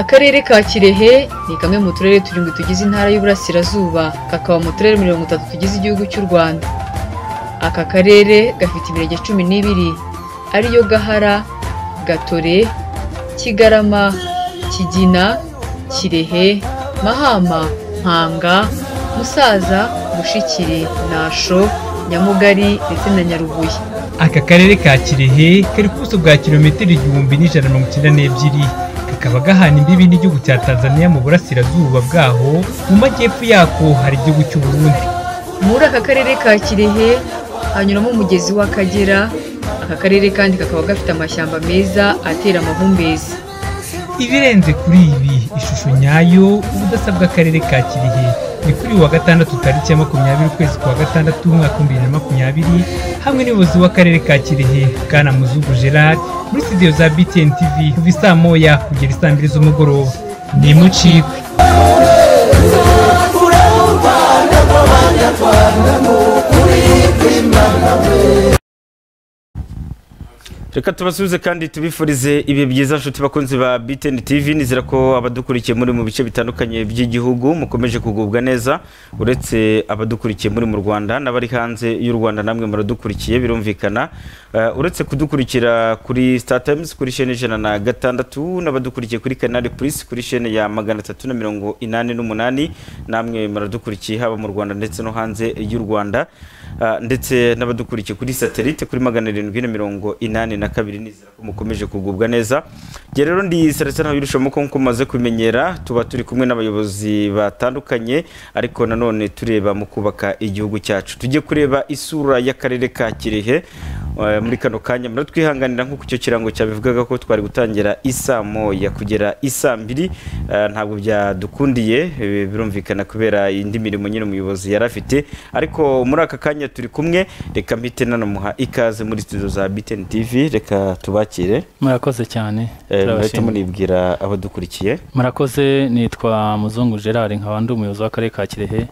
akarere ka kirehe ni kamwe mu turere turindwi tugize intara y'uburasirazuba. Kakaba mu turere mirongo itatu tugize igihugu cy'u rwanda. Aka karere gafite imirenge cumi n'ibiri. Ariyo gahara gatore kigarama kigina kirehe mahama mpanga musaza mushikiri nasho nyamugari ndetse na nyarubuye. Aka karere ka kirehe kari ku buso bwa kilometero igihumbi n'ijana na mirongo icyenda n'ebyiri. Kakaba gahana imbibi n'igihugu cya tanzania mu burasirazuba bwaho mu majyepfo yako hari igihugu cy'u burundi muri aka karere ka kirehe hanyuramo umugezi w'akagera. Aka karere kandi kakaba gafite amashyamba meza atera amahumbezi. Ibirenze kuri ibi ishusho nyayo ubudasa bw'akarere ka kirehe. Ni kuri wa gatandatu tariki ya makumyabiri ukwezi kwa gatandatu umwaka w'ibihumbi bibiri na makumyabiri hamwe n'ubuyobozi w'akarere ka kirehe bwana muzugu gerard muri studio za btn tv kuva isaa moya kugera isaa mbiri z'umugoroba. Nimucikwe reka tubasubize kandi tubifurize ibihe byiza nshuti bakunzi ba BTN TV nizera ko abadukurikiye muri mu bice bitandukanye by'igihugu mukomeje kugubwa neza uretse abadukurikiye muri mu Rwanda n'abari hanze y'u Rwanda namwe muradukurikiye birumvikana. Uh, uretse kudukurikira kuri Times kuri chaîne ijana na gatandatu n'abadukurikiye kuri Canal Plus kuri chaîne ya magana atatu na mirongo inani n'umunani namwe muradukurikiye haba mu Rwanda ndetse no hanze y'u Rwanda. Ndetse n'abadukurikiye kuri satellite kuri magana arindwi na mirongo inani na kabiri nizera ko mukomeje kugubwa neza. Njye rero ndi Celestin Habirushomo ko mumaze kumenyera tuba turi kumwe n'abayobozi batandukanye ariko nanone tureba mu kubaka igihugu cyacu. Tujye kureba isura y'akarere ka Kirehe. Muri kano kanya muratwihanganira nk'uko icyo kirango cyabivugaga ko twari gutangira isaa moya. Kugera isaa mbiri uh, ntabwo byadukundiye eh, birumvikana kubera indi mirimo nyine umuyobozi yari afite. Ariko muri aka kanya turi kumwe reka mpite nanamuha ikaze muri studio za BTN TV reka tubakire. Murakoze cyane. Eh, turabashimira. munibwira abadukurikiye murakoze nitwa muzungu gerard nkaba ndi umuyobozi w'akarere ka kirehe.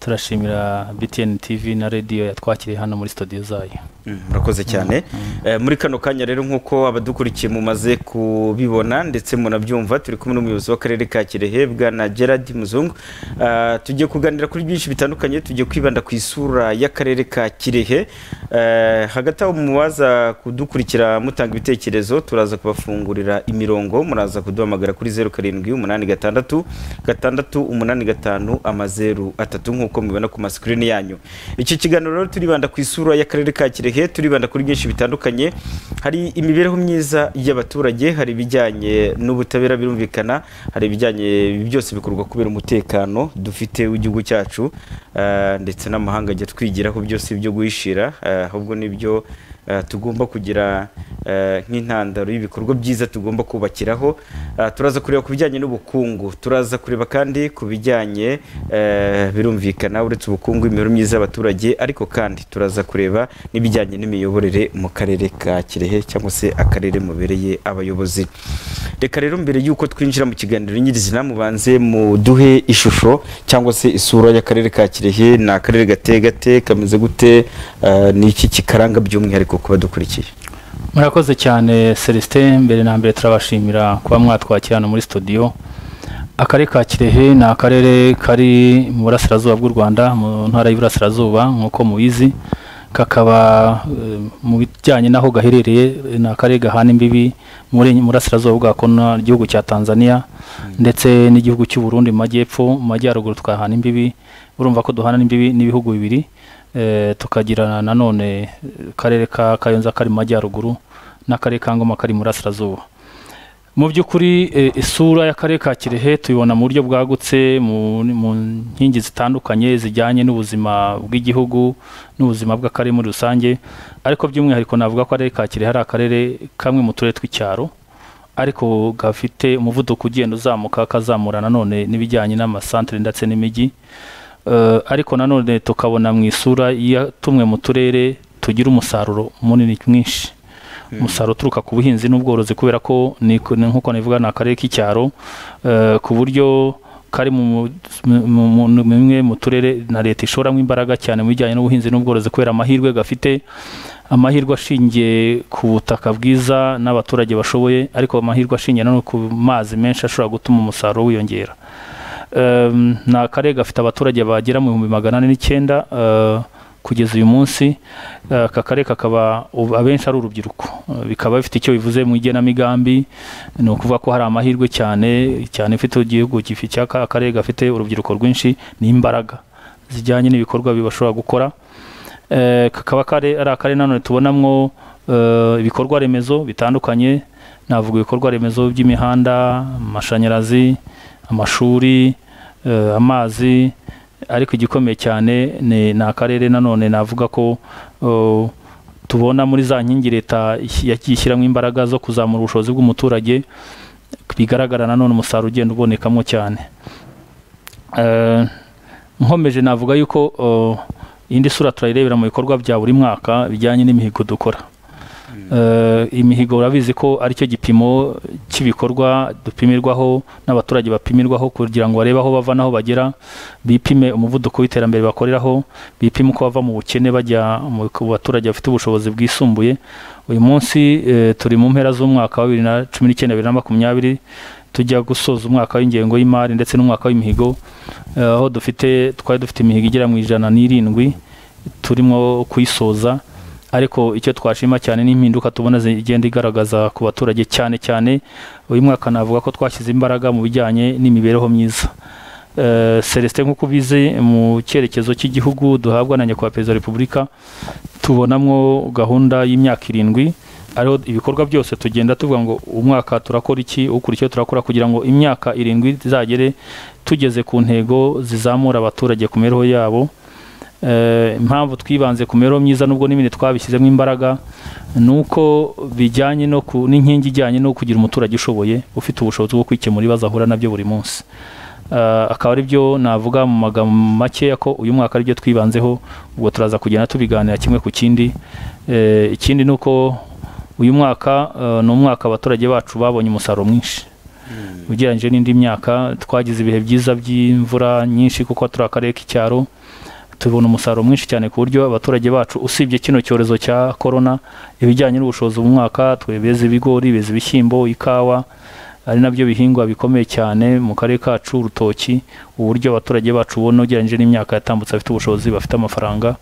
Turashimira btn tv na radiyo yatwakiriye hano muri studio zayo. Murakoze cyane. Eh, muri kano kanya rero nk'uko abadukurikiye mumaze kubibona ndetse munabyumva turi kumwe n'umuyobozi w'akarere ka kirehe bwana gerard muzungu. Ah, tugiye kuganira kuri byinshi bitandukanye tugiye kwibanda ku isura y'akarere ka kirehe. Eh, hagati aho mubaza kudukurikira mutanga ibitekerezo turaza kubafungurira imirongo. Muraza kuduhamagara kuri zeru karindwi umunani gatandatu gatandatu umunani gatanu amazeru atatu nk'uko mubibona ku masikirini yanyu. Iki kiganiro rero turibanda ku isura y'akarere ka kirehe. Turibanda kuri byinshi bitandukanye hari imibereho myiza y'abaturage hari ibijyanye n'ubutabera birumvikana hari ibijyanye ibi byose bikorwa kubera umutekano dufite w'igihugu cyacu eh, ndetse n'amahanga ajya twigiraho byose byo guhishira eh, ahubwo ni byo tugomba kugira eh, nk'intandaro y'ibikorwa byiza tugomba kubakiraho. Eh, turaza kureba ku bijyanye n'ubukungu. Turaza kureba kandi ku bijyanye eh, birumvikana uretse ubukungu imibereho myiza y'abaturage. Ariko kandi turaza kureba n'ibijyanye n'imiyoborere mu karere ka kirehe cyangwa se akarere mubereye abayobozi. Reka rero mbere y'uko twinjira mu kiganiro nyirizina mubanze muduhe ishusho cyangwa se isura y'akarere ka kirehe. Ni akarere gateye gate kameze gute? Eh, ni iki kikaranga by'umwihariko ku badukurikiye? Murakoze cyane celestin. Mbere na mbere turabashimira kuba mwatwakira hano muri studio. Akarere ka kirehe ni akarere kari mu burasirazuba bw'u rwanda mu ntara y'uburasirazuba nk'uko mubizi. Kakaba eh, mu bijyanye n'aho gaherereye eh, ni akarere gahana imbibi muri mu burasirazuba bwako n'igihugu cya tanzania ndetse n'igihugu cy'u burundi mu majyepfo mu majyaruguru twahana imbibi urumva ko duhana n'imbibi n'ibihugu bibiri eh, tukagira nanone eh, akarere ka kayonza kari mu majyaruguru n'akarere ka ngoma kari mu burasirazuba. Mu by'ukuri eh, isura y'akarere ka kirehe tuyibona mu buryo bwagutse mu nkingi zitandukanye zijyanye n'ubuzima bw'igihugu n'ubuzima bw'akarere muri rusange. Ariko by'umwihariko navuga ko akarere ka kirehe ari akarere kamwe mu turere tw'icyaro ariko gafite umuvuduko ugenda uzamuka kazamura nanone n'ibijyanye n'amasantere ndetse n'imijyi. Eh, ariko nanone tukabona mu isura ya tumwe mu turere tugira umusaruro munini mwinshi. Umusaruro uturuka ku buhinzi n'ubworozi kubera ko nk'uko nivuga ni akarere k'icyaro eh, ku buryo kari mu bimwe mu turere na leta ishoramo imbaraga cyane mu bijyanye n'ubuhinzi n'ubworozi kubera amahirwe gafite amahirwe ashingiye ku butaka bwiza n'abaturage bashoboye ariko amahirwe ashingiye no ku mazi menshi ashobora gutuma umusaruro wiyongera. Ni akarere gafite abaturage bagera mu bihumbi magana ane n'icyenda eh, kugeza uyu munsi Eh, aka karere kakaba abenshi ari urubyiruko. Eh, bikaba bifite icyo bivuze mu igenamigambi ni ukuvuga ko hari amahirwe cyane cyane ifite igihugu akarere gafite urubyiruko rwinshi n'imbaraga zijyanye n'ibikorwa bibashobora gukora. Eh, kakaba ari akarere nanone tubonamwo ibikorwa remezo bitandukanye. Navuga ibikorwa remezo by'imihanda amashanyarazi amashuri amazi ariko igikomeye cyane ni akarere nanone navuga ko tubona muri za nkingi leta ishyiramo imbaraga zo kuzamura ubushobozi bw'umuturage bigaragara nanone umusaruro ugenda ubonekamo cyane. Eh, nkomeje navuga yuko indi sura turayirebera mu bikorwa bya buri mwaka bijyanye n'imihigo dukora. Imihigo urabizi ko ari cyo gipimo cy'ibikorwa dupimirwaho n'abaturage bapimirwaho kugira ngo barebe aho bava n'aho bagera bipime umuvuduko w'iterambere bakoreraho bipime uko bava mu bukene bajya mu baturage bafite ubushobozi bwisumbuye. Uyu munsi eh, turi mu mpera z'umwaka wa bibiri na cumi n'icyenda bibiri na makumyabiri tujya gusoza umwaka w'ingengo y'imari ndetse n'umwaka w'imihigo. Eh, aho dufite twari dufite imihigo igera mu ijana n'irindwi turimo kuyisoza ariko icyo twashima cyane n'impinduka tubona zigenda igaragaza ku baturage cyane cyane uyu mwaka navuga ko twashyize imbaraga mu bijyanye n'imibereho myiza. Eh, Celestin nk'uko ubizi mu cyerekezo cy'igihugu duhabwa na nyakubahwa perezida wa repubulika tubonamwo gahunda y'imyaka irindwi ariho ibikorwa byose tugenda tuvuga ngo umwaka turakora iki ukurikiyeho turakora kugira ngo imyaka irindwi izagere tugeze ku ntego zizamura abaturage ku mibereho yabo. Impamvu twibanze ku mibereho myiza nubwo n'ibindi twabishyizemo imbaraga ni uko bijyanye no ku n'inkingi ijyanye no kugira umuturage ushoboye ufite ubushobozi bwo kwikemura ibibazo ahura na byo buri munsi. Eh, akaba ari byo navuga mu magambo makeya ko uyu mwaka ari byo twibanzeho ubwo turaza kugenda tubiganira kimwe ku kindi. Eh, ikindi ni uko uyu mwaka eh, ni umwaka abaturage bacu babonye umusaruro mwinshi. Ugereranyije n'indi myaka twagize ibihe byiza by'imvura nyinshi kuko turi akarere k'icyaro tubona umusaruro mwinshi cyane ku buryo abaturage bacu usibye kino cyorezo cya korona ibijyanye n'ubushobozi mu mwaka twebeza ibigori beza ibishyimbo ikawa ari na byo bihingwa bikomeye cyane mu karere kacu urutoki uburyo abaturage bacu ubona ugereranyije n'imyaka yatambutse bafite ubushobozi bafite amafaranga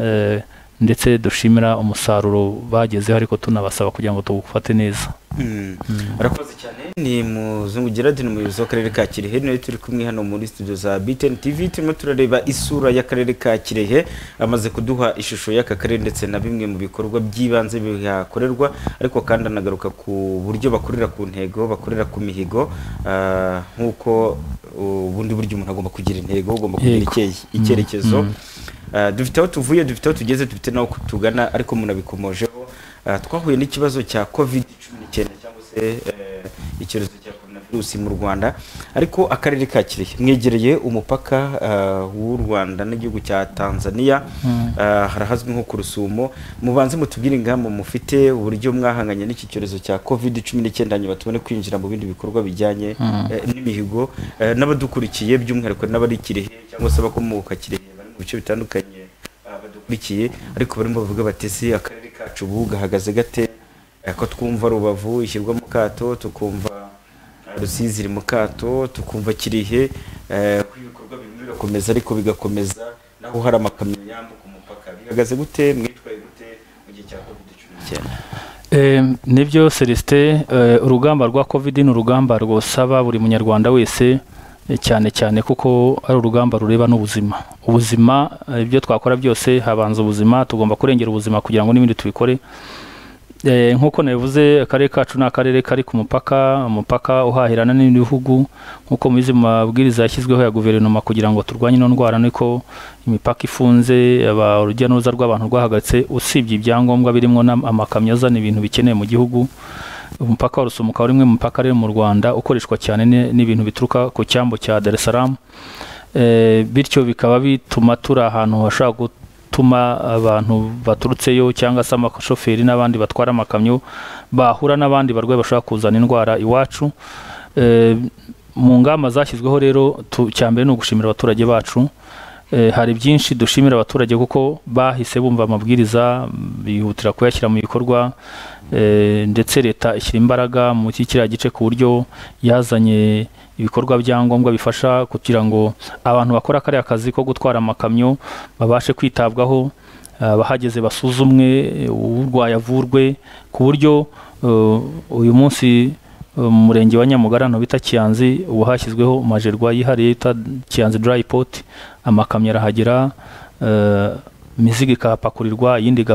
eh, ndetse dushimira umusaruro bagezeho ariko tunabasaba kugira ngo tuwufate neza. Mm. arakoze cyane. Ni muzungu gerard ni umuyobozi w'akarere ka kirehe. Nawe turi kumwe hano muri studio za btn tv turimo turareba isura y'akarere ka kirehe. Amaze kuduha ishusho y'aka karere ndetse na bimwe mu bikorwa by'ibanze bihakorerwa ariko kandi anagaruka ku buryo bakorera ku ntego bakorera ku mihigo ah, nk'uko ubundi buryo umuntu agomba kugira intego ugomba kugira icyerekezo. Ah, dufite aho tuvuye dufite aho tugeze dufite n'aho tugana ariko munabikomojeho Ah, twahuye n'ikibazo cya covid cumi n'icyenda cyangwa se eh, icyorezo cya coronavirus mu rwanda ariko akarere ka kirehe. Mwegereye umupaka w'u rwanda n'igihugu cya tanzania Ah, harahazwi nko ku rusumo. Mubanze mutubwire ingamba mufite uburyo mwahanganye n'iki cyorezo cya covid cumi n'icyenda hanyuma tubone kwinjira mu bindi bikorwa bijyanye eh, n'imihigo Eh, n'abadukurikiye by'umwihariko n'abari kirehe cyangwa se abakomoka kirehe. Mu bice bitandukanye ah, badukurikiye. Ariko barimo bavuga bati ese akarere kacu ubu gahagaze gate? Ko twumva rubavu ishyirwa mu kato tukumva rusizi iri mu kato tukumva kirihe eh, ko ibikorwa bimwe birakomeza ariko bigakomeza naho hari amakamyo yambuka umupaka. Bihagaze gute? Mwitwaye gute? Mu gihe cya covid cumi n'icyenda. Nibyo celestin eh, urugamba rwa covid ni urugamba rwosaba buri munyarwanda wese cyane cyane kuko ari urugamba rureba n'ubuzima. Ubuzima ibyo twakora byose habanza ubuzima tugomba kurengera ubuzima kugira ngo n'ibindi tubikore. Eh, nk'uko nabivuze akarere kacu ni akarere kari ku mupaka umupaka uhahirana n'ibindi bihugu. Nk'uko mubizi mu mabwiriza yashyizweho ya guverinoma kugira ngo turwanye ino ndwara niko imipaka ifunze urujya n'uruza rw'abantu rwahagaritse usibye ibyangombwa birimo amakamyo azana ibintu bikenewe mu gihugu. Umupaka wa Rusumo ukaba ari umwe mu mipaka rero mu Rwanda ukoreshwa cyane ni- n'ibintu bituruka ku cyambu cya Dar es Salaam. Eh, bityo bikaba bituma turi ahantu hashobora gutuma abantu baturutseyo cyangwa se amashoferi n'abandi batwara amakamyo bahura n'abandi barwayi bashobora kuzana indwara iwacu. Eh, mu ngamba zashyizweho rero icya mbere ni ugushimira abaturage bacu. Eh, hari byinshi dushimira abaturage kuko bahise bumva amabwiriza bihutira kuyashyira mu bikorwa. Ndetse leta ishyira imbaraga mu iki kiriya gice ku buryo yazanye ibikorwa byangombwa bifasha kugira ngo abantu bakora kariya kazi ko gutwara amakamyo babashe kwitabwaho abahageze basuzumwe eh, urwaye avurwe ku buryo eh, uyu munsi mu murenge wa nyamugara ahantu bita kiyanzi ubu hashyizweho majerwa yihariye yita kiyanzi port amakamyo arahagera eh, imizigo ikahapakurirwa iyindi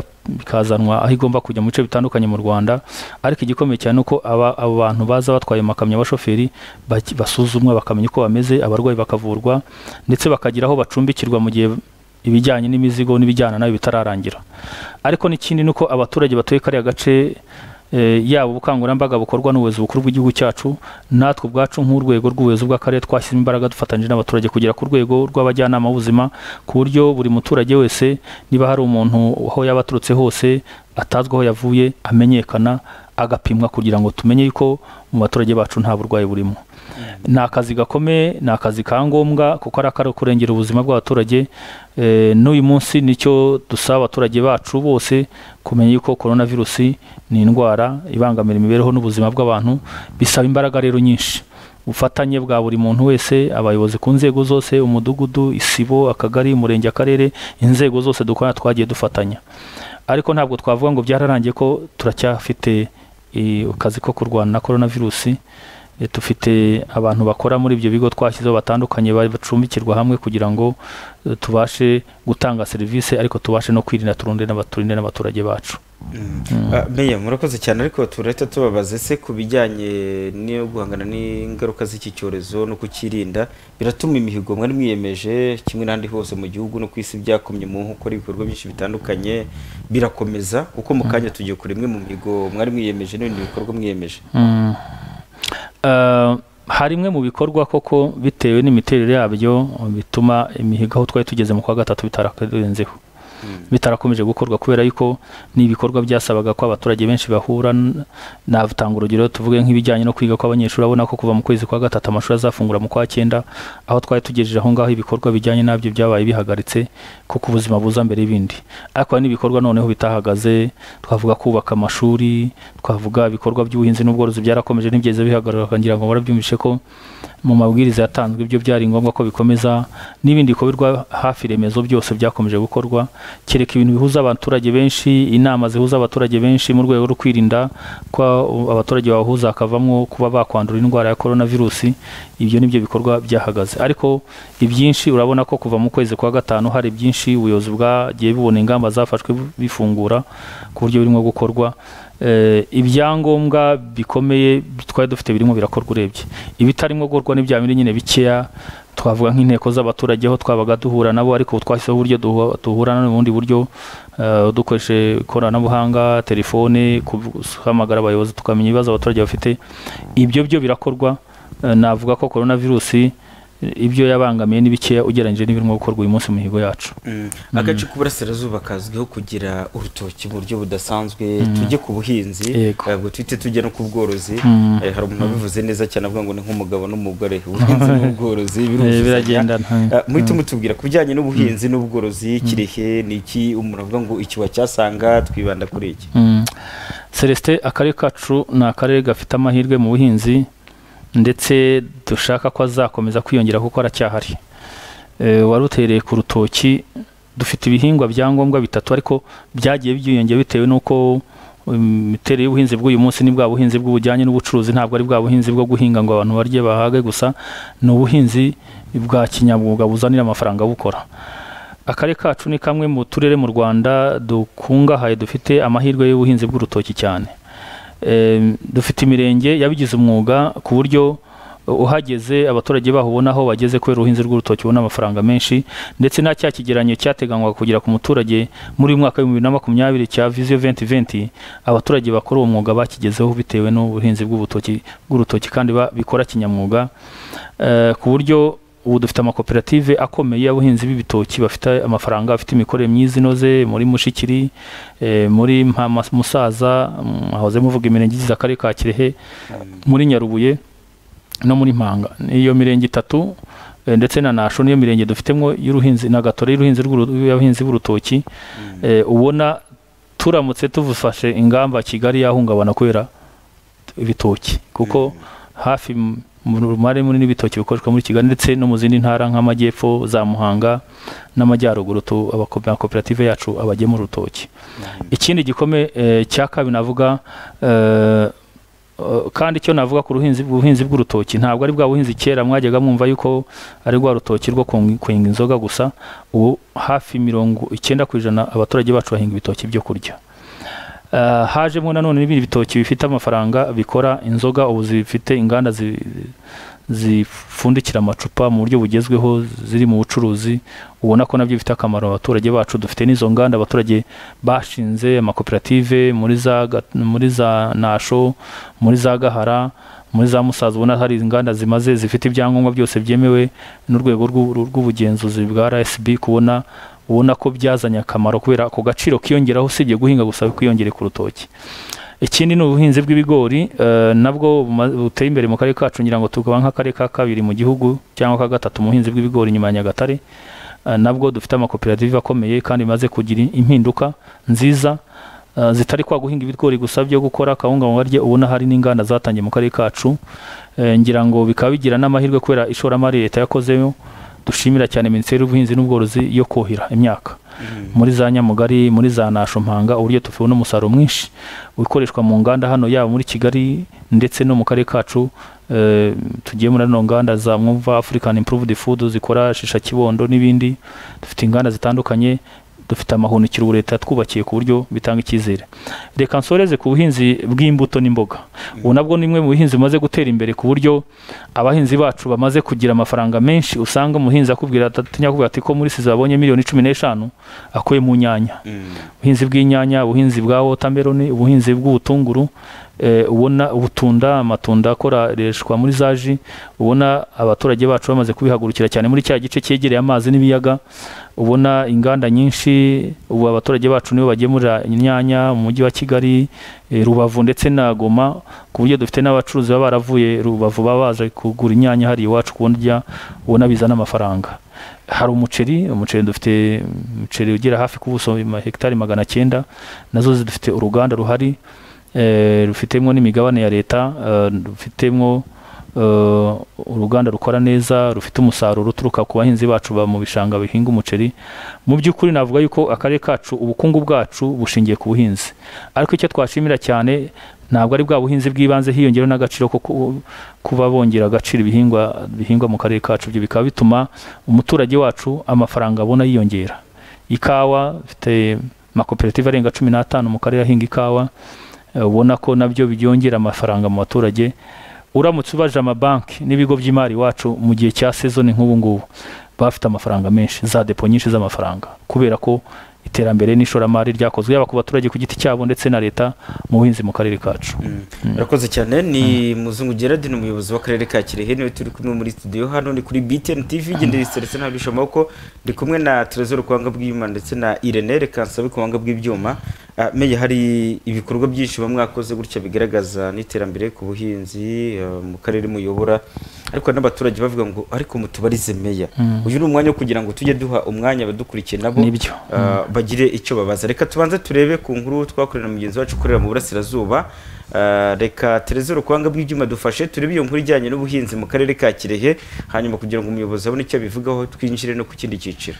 ikazanwa aho igomba kujya mu bice bitandukanye mu rwanda. Ariko igikomeye cyane uko abo bantu baza batwaye amakamyo abashoferi basuzumwa bakamenya uko bameze abarwayi bakavurwa ndetse bakagira aho bacumbikirwa mu gihe ibijyanye n'imizigo n'ibijyana na yo bitararangira. Ariko n'ikindi ni uko abaturage batuye kariya gace yaba ubukangurambaga bukorwa n'ubuyobozi bukuru bw'igihugu cyacu natwe ubwacu nk'urwego rw'ubuyobozi bw'akarere twashyizemo imbaraga dufatanyije n'abaturage kugera ku rwego rw'abajyanama b'ubuzima ku buryo buri muturage wese niba hari umuntu aho yaba aturutse hose atazwi aho yavuye amenyekana agapimwa kugira ngo tumenye yuko mu baturage bacu nta burwayi burimo. Ni akazi gakomeye ni akazi ka ngombwa kuko ari akari kurengera ubuzima bw'abaturage Eh, n'uyu munsi ni cyo dusaba abaturage bacu bose kumenya yuko korona virusi ni indwara ibangamira imibereho n'ubuzima bw'abantu bisaba imbaraga rero nyinshi. Ubufatanye bwa buri muntu wese abayobozi ku nzego zose umudugudu isibo akagari umurenge akarere inzego zose dukorana twagiye dufatanya. Ariko ntabwo twavuga ngo byararangiye ko turacyafite eh, akazi ko kurwana na korona virusi Eh, dufite abantu bakora muri ibyo bigo twashyizeho batandukanye bacumbikirwa hamwe kugira ngo eh, tubashe gutanga serivisi ariko tubashe no kwirinda n'abaturinde n'abaturage bacu. Ah, meya murakoze cyane ariko turahita tubabaze se ku bijyanye no guhangana n'ingaruka z'iki cyorezo no kukirinda biratuma imihigo mwari mwiyemeje kimwe n'ahandi hose mu gihugu no ku isi byakomye mu nkokora ibikorwa byinshi bitandukanye birakomeza kuko mu kanya tugiye kure imwe mu mihigo mwari mwiyemeje n'ibindi bikorwa mwiyemeje. Mm. Eh, hari imwe mu bikorwa koko bitewe n'imiterere yabyo bituma imihigo aho twari tugeze mu kwa gatatu bitararenzeho. Bitarakomeje gukorwa kubera yuko ni ibikorwa byasabaga ko abaturage benshi bahura natanga urugero tuvuge nk'ibijyanye no kwiga kw'abanyeshuri abona ko kuva mu kwezi kwa gatatu amashuri azafungura mu kwa cyenda aho twari tugejeje aho ngaho ibikorwa bijyanye na byo byabaye bihagaritse kuko ubuzima buza mbere y'ibindi. Ariko n'ibikorwa noneho bitahagaze twavuga kubaka amashuri twavuga ibikorwa by'ubuhinzi n'ubworozi byarakomeje ntibyeze bihagarara ngo murabyumvishe ko mu mabwiriza yatanzwe ibyo byari ngombwa ko bikomeza n'ibindi bikorerwa hafi remezo byose byakomeje gukorwa. Kereka ibintu bihuza abaturage benshi inama zihuza abaturage benshi mu rwego rwo kwirinda ko abaturage bahuza hakavamo kuba bakwandura indwara ya korona virusi ibyo ni byo bikorwa byahagaze. Ariko ibyinshi urabona ko kuva mu kwezi kwa gatanu hari byinshi ubuyobozi bwagiye bubona ingamba zafashwe bifungura ku buryo birimo gukorwa. Ibyangombwa bikomeye twari dufite birimo birakorwa urebye. Ibitarimo gukorwa ni bya bindi nyine bikeya twavuga nk'inteko z'abaturage aho twabaga duhura nabo ariko ubu twashyizeho uburyo duhu- duhura no mu bundi buryo eh, dukoresheje ikoranabuhanga telefone guhamagara abayobozi tukamenya ibibazo abaturage bafite. Ibyo byo birakorwa Eh, navuga ko korona virusi eh, ibyo yabangamiye ni bikeya ugereranyije n'ibirimo gukorwa uyu munsi mu mihigo yacu. Agace k'uburasirazuba kazwiho kugira urutoki mu buryo budasanzwe tujye ku buhinzi Yego. eh, tuhite tujya no ku bworozi. Mm. Eh, hari umuntu wabivuze neza cyane avuga ngo ni nk'umugabo n'umugore. Ubuhinzi n'ubworozi Eh, biragendana. Muhite mutubwira ku bijyanye n'ubuhinzi n'ubworozi kirehe ni iki? Umuntu avuga ngo iki wacyasanga twibanda kuri iki. Mm. celestin akarere kacu ni akarere gafite amahirwe mu buhinzi. Ndetse dushaka ko azakomeza kwiyongera kuko aracyahari. Eh, wari utereye ku rutoki dufite ibihingwa bya ngombwa bitatu ariko byagiye byiyongera bitewe n'uko imiterere y'ubuhinzi bw'uyu munsi ni bwa buhinzi bw'ubujyanye n'ubucuruzi ntabwo ari bwa buhinzi bwo guhinga ngo abantu barye bahage gusa ni ubuhinzi bwa kinyamwuga buzanira amafaranga bukora akarere kacu ni kamwe mu turere mu rwanda dukungahaye dufite amahirwe y'ubuhinzi bw'urutoki cyane. Dufite imirenge yabigize umwuga ku buryo uhageze abaturage baho ubona aho bageze kubera ubuhinzi bw'urutoki ubona amafaranga menshi ndetse na cya kigeranyo cyateganywaga kugera ku muturage muri uyu mwaka w'ibihumbi bibiri na makumyabiri cya viziyo venti venti abaturage bakora uwo mwuga bakigezeho bitewe n'ubuhinzi bw'urutoki kandi bikora kinyamwuga. Eh, ku buryo ubu dufite amakoperative akomeye y'abahinzi b'ibitoki bafite amafaranga bafite imikorere myiza inoze muri mushikiri eh, muri musaza mm, ahoze muvuga imirenge igize akarere ka kirehe muri nyarubuye no muri mpanga. Iyo mirenge itatu eh, ndetse na nasho niyo mirenge dufitemo y'uruhinzi na gatore y'uruhinzi y'abahinzi b'urutoki eh, ubona turamutse tufashe ingamba kigali yahungabana kubera ibitoki kuko hafi umubare munini w'ibitoki bikoreshwa muri kigali ndetse no mu zindi ntara nk'amajyepfo za muhanga n'amajyaruguru amakoperative yacu abagemura urutoki. Ikindi gikomeye eh, cya kabiri navuga eh, kandi icyo navuga ku ruhinzi ubuhinzi bw'urutoki ntabwo ari bwa buhinzi kera mwajyaga mwumva yuko ari rwa rutoki rwo kweng- kwenga inzoga gusa ubu hafi mirongo icyenda ku ijana abaturage bacu bahinga ibitoki byo kurya. Hajemo nanone n'ibindi bitoki bifite amafaranga bikora inzoga ubu zifite inganda zi- zipfundikira amacupa mu buryo bugezweho ziri mu bucuruzi ubona ko na byo bifite akamaro abaturage bacu. Dufite n'izo nganda abaturage bashinze amakoperative muri za nasho muri za gahara muri za musaza. Ubona hari inganda zimaze zifite ibyangombwa byose byemewe n'urwego rw'u- rw'ubugenzuzi bwa RSB kubona ubona ko byazanye akamaro kubera ako gaciro kiyongeraho usibye guhinga gusa kwiyongere ku rutoki. Ikindi ni ubuhinzi bw'ibigori eh, nabwo buteye imbere mu karere kacu ngira ngo tukaba nk'akarere ka kabiri mu gihugu cyangwa ka gatatu mu buhinzi bw'ibigori nyuma ya nyagatare. Eh, nabwo dufite amakoperative akomeye kandi bimaze kugira impinduka nziza eh, zitari kwa guhinga ibigori gusa byo gukora. Akawunga mu barye ubona hari n'inganda zatangiye mu karere kacu. Ngira ngo bikaba bigira n'amahirwe kubera ishoramari leta yakozeyo. Dushimira cyane minisiteri y'ubuhinzi n'ubworozi yo kuhira imyaka. Muri za nyamugari muri za nasho mpanga uburyo tubona umusaruro mwinshi ukoreshwa mu nganda hano yaba muri kigali ndetse no mu karere kacu eh, tugiye muri ano nganda za mwumva african improved food zikora shisha kibondo n'ibindi. Dufite inganda zitandukanye dufite amahunikiro leta twubakiye ku buryo bitanga icyizere. Reka nsoreze ku buhinzi bw'imbuto n'imboga. Ubu nabwo ni imwe mu buhinzi bumaze gutera imbere ku buryo abahinzi bacu bamaze kugira amafaranga menshi usanga umuhinzi akubwira ati ko muri siza babonye miliyoni cumi n'eshanu akuye mu nyanya. Ubuhinzi bw'inyanya ubuhinzi bwa wotameroni ubuhinzi bw'ubutunguru ubona ubutunda amatunda akoreshwa muri za ji ubona abaturage bacu bamaze kubihagurukira cyane muri cya gice cyegereye amazi n'ibiyaga ubona inganda nyinshi ubu abaturage bacu nibo bagemurira inyanya mu mujyi wa kigali eh, rubavu ndetse na goma ku buryo dufite n'abacuruzi baba baravuye rubavu baba baje kugura inyanya hariya iwacu ku buryo ubona bizana amafaranga. Hari umuceri umuceri dufite umuceri ugera hafi ku buso hegitari magana cyenda na zo dufite uruganda ruhari eh, rufitemo n'imigabane ya leta eh, rufitemo eh, uruganda rukora neza rufite umusaruro uturuka ku bahinzi bacu ba mu bishanga bihinga umuceri. Mu by'ukuri navuga yuko akarere kacu ubukungu bwacu bushingiye ku buhinzi. Ariko icyo twashimira cyane ntabwo ari bwa buhinzi bw'ibanze hiyongeraho n'agaciro ko ku- kuba bongera agaciro ibihingwa bihingwa mu karere kacu. Ibyo bikaba bituma umuturage wacu amafaranga abona yiyongera. Ikawa ifite amakoperative arenga cumi n'atanu mu karere ahinga ikawa. Ubona ko na byo byongera amafaranga mu baturage. Uramutse ubaje amabanki n'ibigo by'imari iwacu mu gihe cya sezoni nk'ubu ngubu bafite amafaranga menshi za depo nyinshi z'amafaranga. Kubera ko iterambere n'ishoramari ryakozwe yaba ku baturage ku giti cyabo ndetse na leta mu buhinzi mu karere kacu. Urakoze cyane. Ni muzungu gerard ni umuyobozi w'akarere ka kirehe ni we turi kumwe muri studio. Hano ni kuri btn tv gendera seretse ntabisha amaboko ndi kumwe na trezor ku buhanga bw'ibyuma ndetse na irene. Reka nsabe ku buhanga bw'ibyuma. Ah, meya hari ibikorwa byinshi muba mwakoze gutya bigaragaza n'iterambere ku buhinzi ah, mu karere muyobora ariko n'abaturage bavuga ngo ariko mutubarize meya. Uyu ni umwanya wo kugira ngo tujye duha umwanya abadukurikiye nabo Nibyo. ah, bagire icyo babaza. Reka tubanze turebe ku nkuru twakorera na mugenzi wacu ukorera mu burasirazuba. Ah, reka terezero kubanga bw'ibyuma dufashe turebe iyo nkuru ijyanye n'ubuhinzi mu karere ka kirehe hanyuma kugira ngo umuyobozi abone icyo abivugaho twinjire no ku kindi cyiciro.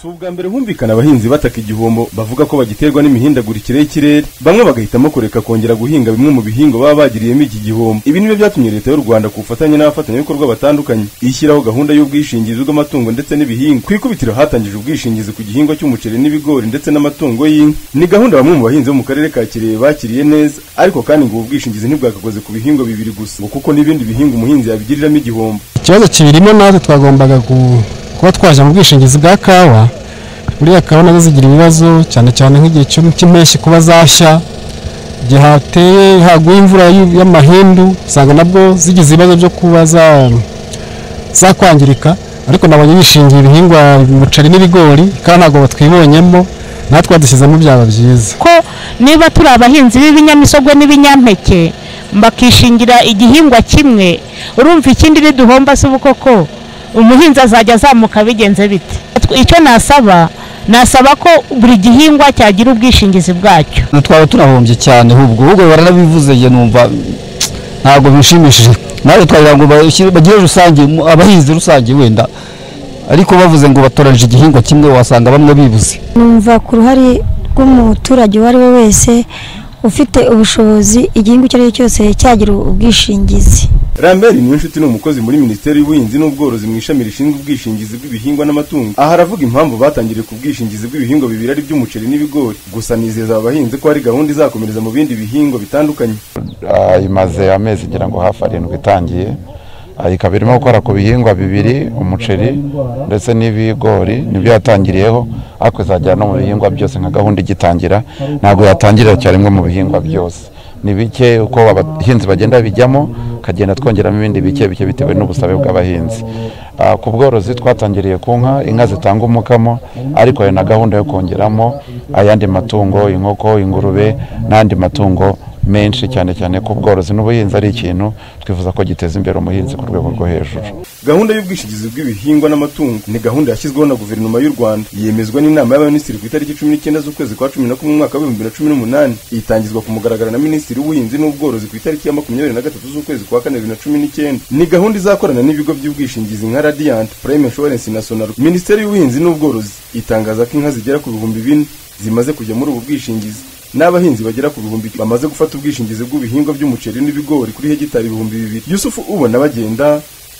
Si ubwa mbere humvikana abahinzi bataka igihombo bavuga ko bagiterwa n'imihindagurikire y'ikirere bamwe bagahitamo kureka kongera guhinga bimwe mu bihingwa baba bagiriyemo iki gihombo. Ibi ni byo byatumye leta y'u rwanda ku bufatanye n'abafatanyabikorwa batandukanye ishyiraho gahunda y'ubwishingizi bw'amatungo ndetse n'ibihingwa. Ku ikubitiro hatangije ubwishingizi ku gihingwa cy'umuceri n'ibigori ndetse n'amatungo y'inka. Ni gahunda bamwe mu bahinzi bo mu karere ka kirehe bakiriye neza ariko kandi ngo ubu bwishingizi ntibwakakoze ku bihingwa bibiri gusa. Ngo kuko n'ibindi bihingwa umuhinzi yabigiriramo igihombo. Ikibazo kibirimo natwe twagombaga gu- kuba twaje mu bwishingizi bwa kawa buriya kawa na zo zigira ibibazo cyane cyane nk'igihe cy'im- cy'impeshyi kuba zashya igihe hateye haguye imvura y'amahindu usanga nabwo zigize ibibazo byo kuba za- zakwangirika ariko nabonye bishingiye ibihingwa umuceri n'ibigori kandi ntabwo batwibonyemo natwe badushyizemo byaba byiza. Ko niba turi abahinzi b'ibinyamisogwe n'ibinyampeke bakishingira igihingwa kimwe urumva ikindi niduhomba se ubu koko umuhinzi azajya azamuka bigenze bite? Icyo nasaba nasaba ko buri gihingwa cyagira ubwishingizi bwacyo. Twaba tunahombye cyane ahubwo ahubwo baranabivuze njye numva ntabwo bishimishije. Nawe twagira ngo bagire rusange abahinzi rusange wenda. Ariko bavuze ngo batoranyije igihingwa kimwe wasanga bamwe bibuze. Numva ku ruhare rw'umuturage uwo ari we wese ufite ubushobozi igihingwa icyo ari cyo cyose cyagira ubwishingizi. Lambert Niyonshuti ni umukozi muri Minisiteri y'Ubuhinzi n'Ubworozi mu ishami rishinzwe ubwishingizi bw'ibihingwa n'amatungo. Aha aravuga impamvu batangiriye ku bwishingizi bw'ibihingwa bibiri ari by'umuceri n'ibigori. Gusa nizeza aba bahinzi ko hari gahunda izakomereza mu bindi bihingwa bitandukanye. Ah, imaze amezi ngira ngo hafi arindwi itangiye Ah, ikaba irimo gukora ku bihingwa bibiri umuceri ndetse n'ibigori ni byo yatangiriyeho ariko izagera no mu bihingwa byose nka gahunda igitangira ntabwo yatangirira icyarimwe mu bihingwa byose ni bike uko abahinzi bagenda bijyamo kagenda twongeramo ibindi bike bike bitewe n'ubusabe bw'abahinzi. Ah, ku bworozi twatangiriye ku nka inka zitanga umukamo ariko hari na gahunda yo kongeramo ayandi matungo inkoko ingurube n'andi matungo menshi cyane cyane ku ubworozi n'ubuhinzi ari ikintu twifuza ko giteza imbere umuhinzi ku rwego rwo hejuru. Gahunda y'ubwishingizi bw'ibihingwa n'amatungo ni gahunda yashyizweho na guverinoma y'u Rwanda. Yemezwa n'inama y'abaminisitiri ku itariki cumi n'icyenda z'ukwezi kwa cumi na kumwe mu mwaka w'ibihumbi bibiri na cumi n'umunani. Itangizwa ku mugaragaro na minisitiri w'ubuhinzi n'ubworozi ku itariki ya makumyabiri na gatatu z'ukwezi kwa kane bibiri na cumi n'icyenda. Ni gahunda izakorana n'ibigo by'ubwishingizi nka Radiant Prime Insurance na Sonarwa. Minisiteri y'ubuhinzi n'ubworozi itangaza ko inka zigera ku bihumbi bine zimaze kujya muri ubu bwishingizi n'abahinzi bagera ku bihumbi bamaze gufata ubwishingizi bw'ibihingwa by'umuceri n'ibigori kuri hegitari ibihumbi bibiri. Yusufu ubona bagenda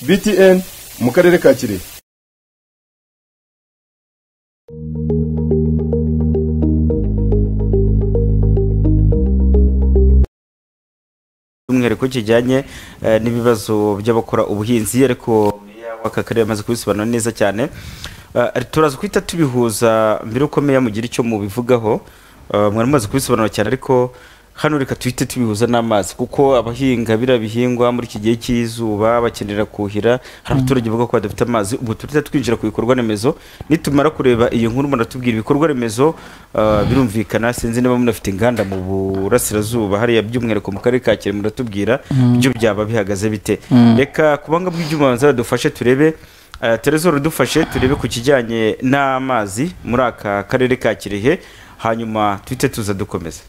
btn mu karere ka kirehe. By'umwihariko kijyanye eh, n'ibibazo by'abakora ubuhinzi ariko w'aka karere yamaze kubisobanura neza cyane. Eh, turaza guhita tubihuza mbere uko meya mugira icyo mubivugaho. Mwari mumaze kubisobanura cyane ariko hano reka tuhite tubihuza n'amazi kuko abahinga biriya bihingwa muri iki gihe cy'izuba bakenera kuhira hari abaturage bavuga ko badafite amazi ubu turita twinjira ku bikorwa remezo nitumara kureba iyo nkuru muratubwira ibikorwa remezo eh, birumvikana sinzi niba munafite inganda mu burasirazuba hariya by'umwihariko mu karere ka Kirehe muratubwira byo byaba bihagaze bite. Reka ku banga bw'ibyuma banza badufashe turebe eh, Teresor dufashe turebe ku kijyanye n'amazi muri aka karere ka Kirehe hanyuma tuhite tuza dukomeza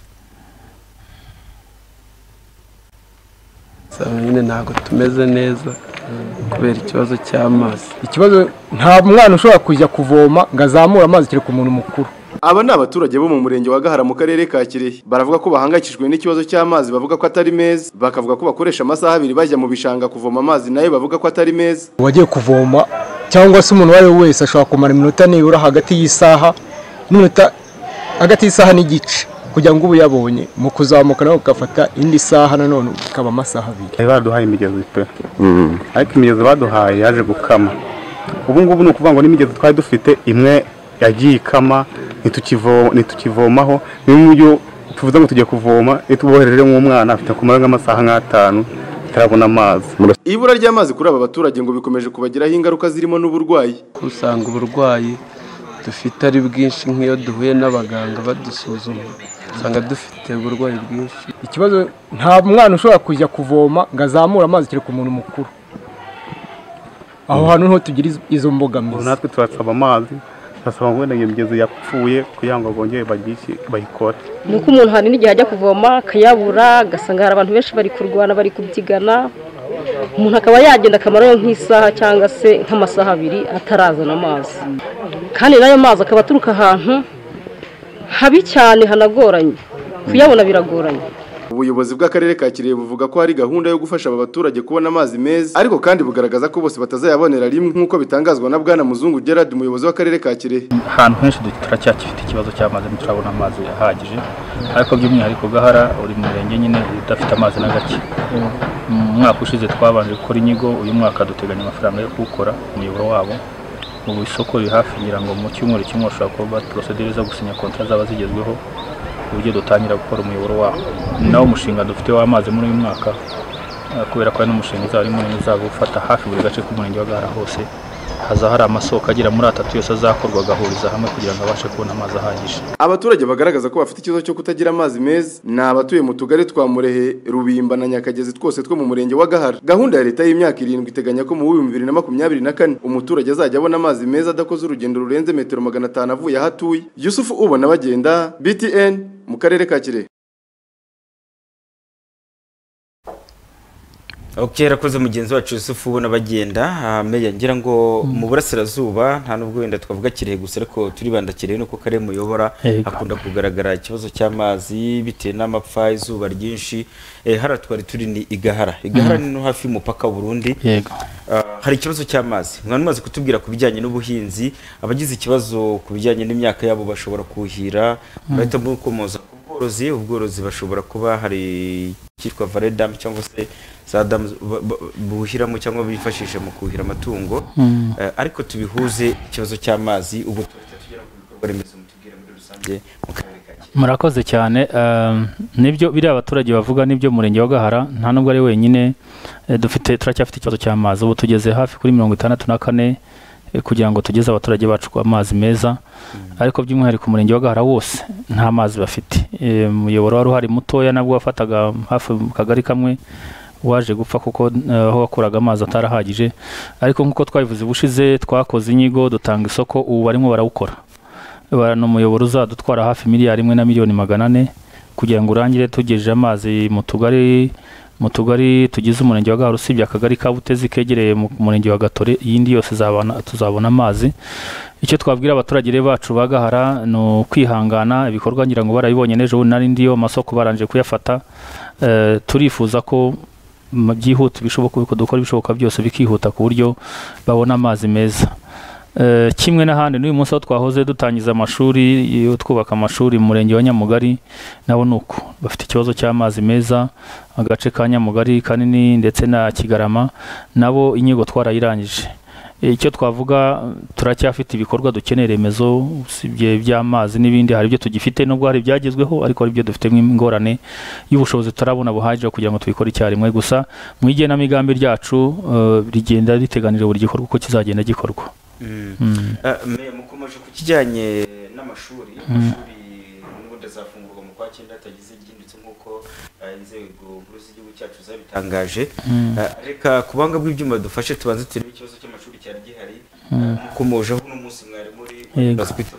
nyine ntabwo tumeze neza kubera ikibazo cy'amazi. Ikibazo nta mwana ushobora kujya kuvoma ngo azamure amazi kereka umuntu mukuru. Aba ni abaturage bo mu murenge wa gahara mu karere ka kirehe. Baravuga ko bahangayikishijwe n'ikibazo cy'amazi bavuga ko atari meza. Bakavuga ko bakoresha amasaha abiri bajya mu bishanga kuvoma amazi na yo bavuga ko atari meza. Uwagiye kuvoma cyangwa se umuntu uwo ari we wese ashobora kumara iminota nibura hagati y'isaha n'iminota hagati y'isaha n'igice. Kugira ngo ube uyabonye mu kuzamuka nawe ugafata indi saha nanone ikaba amasaha abiri. Baduhaye imigezi pe. Ariko imigezi baduhaye yaje gukama. Ubu ngubu ni ukuvuga ngo n'imigezi twari dufite imwe yagiye ikama ntitukivo- ntitukivomaho niyo buryo tuvuze ngo tugiye kuvoma iyo tubohereje nk'umwana afite kumara nk'amasaha nk'atanu atarabona amazi. Ibura ry'amazi kuri aba baturage ngo bikomeje kubagiraho ingaruka zirimo n'uburwayi. Usanga uburwayi dufite ari bwinshi nk'iyo duhuye n'abaganga badusuzuma. Usanga dufite uburwayi bwinshi. Ikibazo nta mwana ushobora kujya kuvoma ngo azamure amazi kereka umuntu mukuru. Aho hantu ni ho tugira izo- mbogamizi. Natwe turasaba amazi turasaba ngo wenda iyo migezi yapfuye kugira ngo bongere bayikore. Ni uko umuntu hari n'igihe ajya kuvoma akayabura agasanga hari abantu benshi bari kurwana bari kubyigana. Umuntu akaba yagenda akamarayo nk'isaha cyangwa se nk'amasaha abiri atarazana amazi. Kandi n'ayo mazi akaba aturuka ahantu habi cyane hanagoranye. Kuyabona biragoranye. Ubuyobozi bw'akarere ka kirehe buvuga ko hari gahunda yo gufasha aba baturage kubona amazi meza ariko kandi bugaragaza ko bose batazayabonera rimwe nk'uko bitangazwa na bwana muzungu gerard umuyobozi w'akarere ka kirehe. Ahantu henshi turacyafite ikibazo cy'amazi ntiturabona amazi ahagije ariko by'umwihariko gahara uri mu murenge nyine udafite amazi na gake. Mu mwaka ushize twabanje gukora inyigo uyu mwaka duteganya amafaranga yo kuwukora umuyoboro wabo ubu isoko riri hafi ngira ngo mu cyumweru kimwe bashobora kuba porosedire zo gusinya kontara zaba zigezweho ku buryo dutangira gukora umuyoboro wabo ni nawo mushinga dufite w'amazi muri uyu mwaka kubera ko ari n'umushinga uzaba ari munini uzaba ufata hafi buri gace k'umurenge wa gahara hose. Haza hari amasoko agera muri atatu yose azakorwa agahuriza hamwe kugira ngo abashe kubona amazi ahagije. Abaturage bagaragaza ko bafite ikibazo cyo kutagira amazi meza. Ni abatuye mu tugari twa murehe rubimba na nyakagezi twose two mu murenge wa gahara. Gahunda ya leta y'imyaka irindwi iteganya ko mu bihumbi bibiri na makumyabiri na kane umuturage azajya abona amazi meza adakoze urugendo rurenze metero magana atanu avuye aho atuye. Yusufu ubona bagenda btn mu karere ka kirehe. Ok yarakoze mugenzi wacu yusufu ubona bagenda ah, meya ngira ngo mu burasirazuba nta nubwo wenda twavuga kirehe gusa ariko turibanda kirehe nuko kare muyobora. Hakunda kugaragara ikibazo cy'amazi bitewe n'amapfa izuba ryinshi. Eh, hara twari turi ni igahara. Igahara Mhm. ni no hafi y'umupaka w'uburundi Yego. Ah, hari ikibazo cy'amazi. Mwari mumaze kutubwira ku bijyanye n'ubuhinzi abagize ikibazo ku bijyanye n'imyaka yabo bashobora kuhira. Mm. bahita mukomoza ku bworozi ubworozi bashobora kuba hari icyitwa varedam cyangwa se za damu buhiramo cyangwa bifashisha mu kuhira amatungo Mm. Eh, ariko tubihuze ikibazo cy'amazi ubwo tuhita tugera ku bikorwa remezo mutubwire muri rusange mu karere ka murakoze cyane. Um, ni byo biriya abaturage bavuga ni byo murenge wa gahara nta nubwo ari wenyine eh, dufite turacyafite ikibazo cy'amazi. Ubu tugeze hafi kuri mirongo itandatu na kane eh, kugira ngo tugeze abaturage bacu ku amazi meza. Ariko by'umwihariko umurenge wa gahara wose nta mazi bafite. Eh, umuyoboro wari uhari mutoya nabwo wafataga hafi mu kagari kamwe waje gupfa kuko eh, aho wakuraga amazi atarahagije. Ariko nk'uko twabivuze ubushize twakoze inyigo dutanga isoko ubu barimo barawukora. Ba- ni umuyoboro uzadutwara hafi miliyari imwe na miliyoni magana ane kugira ngo urangire tugejeje amazi mu tugari mu tugari tugize umurenge wa Gahara usibye akagari ka Butezi kegereye mu murenge wa Gatore. Iyindi yose tuzabona amazi. Icyo twabwira abaturage bacu ba Gahara ni ukwihangana ibikorwa ngira ngo barabibonye n'ejo bundi. Nari ndiyo amasoko baranje kuyafata. Eh, turifuza ko byihuta ibishoboka ko dukora ibishoboka byose bikihuta ku buryo babona amazi meza. Eh, kimwe n'ahandi n'uyu munsi aho twahoze dutangiza amashuri twubaka amashuri mu murenge wa Nyamugari nabo ni uko bafite ikibazo cy'amazi meza agace ka Nyamugari kanini ndetse na Kigarama nabo inyigo twarayirangije. Icyo twavuga turacyafite ibikorwa dukeneye remezo usibye by'amazi n'ibindi hari ibyo tugifite nubwo hari ibyagezweho ariko hari ibyo dufite ingorane y'ubushobozi tutarabona buhagije kugira ngo tubikore icyarimwe gusa. Mu igenamigambi ryacu eh, rigenda riteganije buri gikorwa uko kizagenda gikorwa. Mm. Ah, me- mukomeje ku kijyanye n'amashuri amashuri n'ubundi azafungurwa mu kwa cyenda hatagize inzego nkuru z'igihugu cyacu zabitangaje Mm. Ah, reka ku buhanga bw'ibyuma dufashe tubanze turebe ikibazo cy'amashuri cyari gihari Mm. mukomojeho uno munsi mwari muri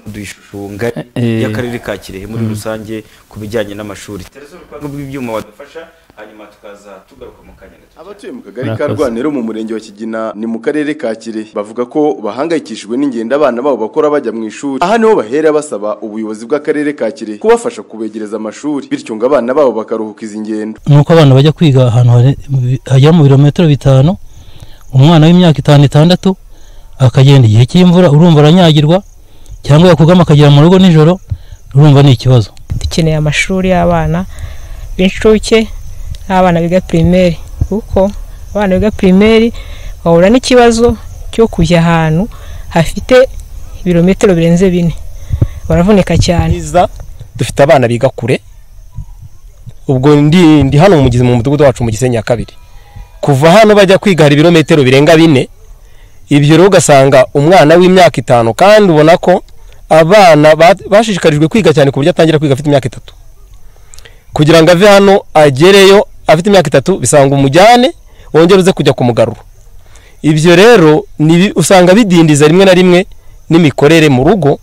muduha ishusho ngari Eh. y'akarere ka kirehe muri Mm. rusange ku bijyanye n'amashuri terezo ubuhanga bw'ibyuma wadufasha hanyuma tukaza tugaruka mu kanya gato abatuye mu kagari ka rwanero mu murenge wa kigina ni mu karere ka kirehe. Bavuga ko bahangayikishijwe n'ingendo abana babo bakora bajya mu ishuri. Aha ni ho bahera basaba ubuyobozi bw'akarere ka kirehe kubafasha kubegereza amashuri. Bityo ngo abana babo bakaruhuka izi ngendo. Ni uko abana bajya kwiga ahantu hagera mu birometero bitanu umwana w'imyaka itanu itandatu akagenda igihe cy'imvura urumva aranyagirwa cyangwa yakugama akagera mu rugo nijoro urumva ni ikibazo. Dukeneye amashuri y'abana b'incuke n'abana biga pirimeri kuko abana biga pirimeri bahura n'ikibazo cyo kujya ahantu hafite ibirometero birenze bine. Baravunika cyane. Dufite abana biga kure. Ubwo ndi hano mu mugizi mu mudugudu wacu mu gisenyi ya kabiri. Kuva hano bajya kwiga hari ibirometero birenga bine ibyo rero ugasanga umwana w'imyaka itanu kandi ubona ko abana ba- bashishikarijwe kwiga cyane ku buryo atangira kwiga afite imyaka itatu. Kugira ngo ave hano agereyo afite imyaka itatu bisanga umujyane wongere uze kujya kumugarura ibyo rero usanga bidindiza rimwe na rimwe n'imikorere mu rugo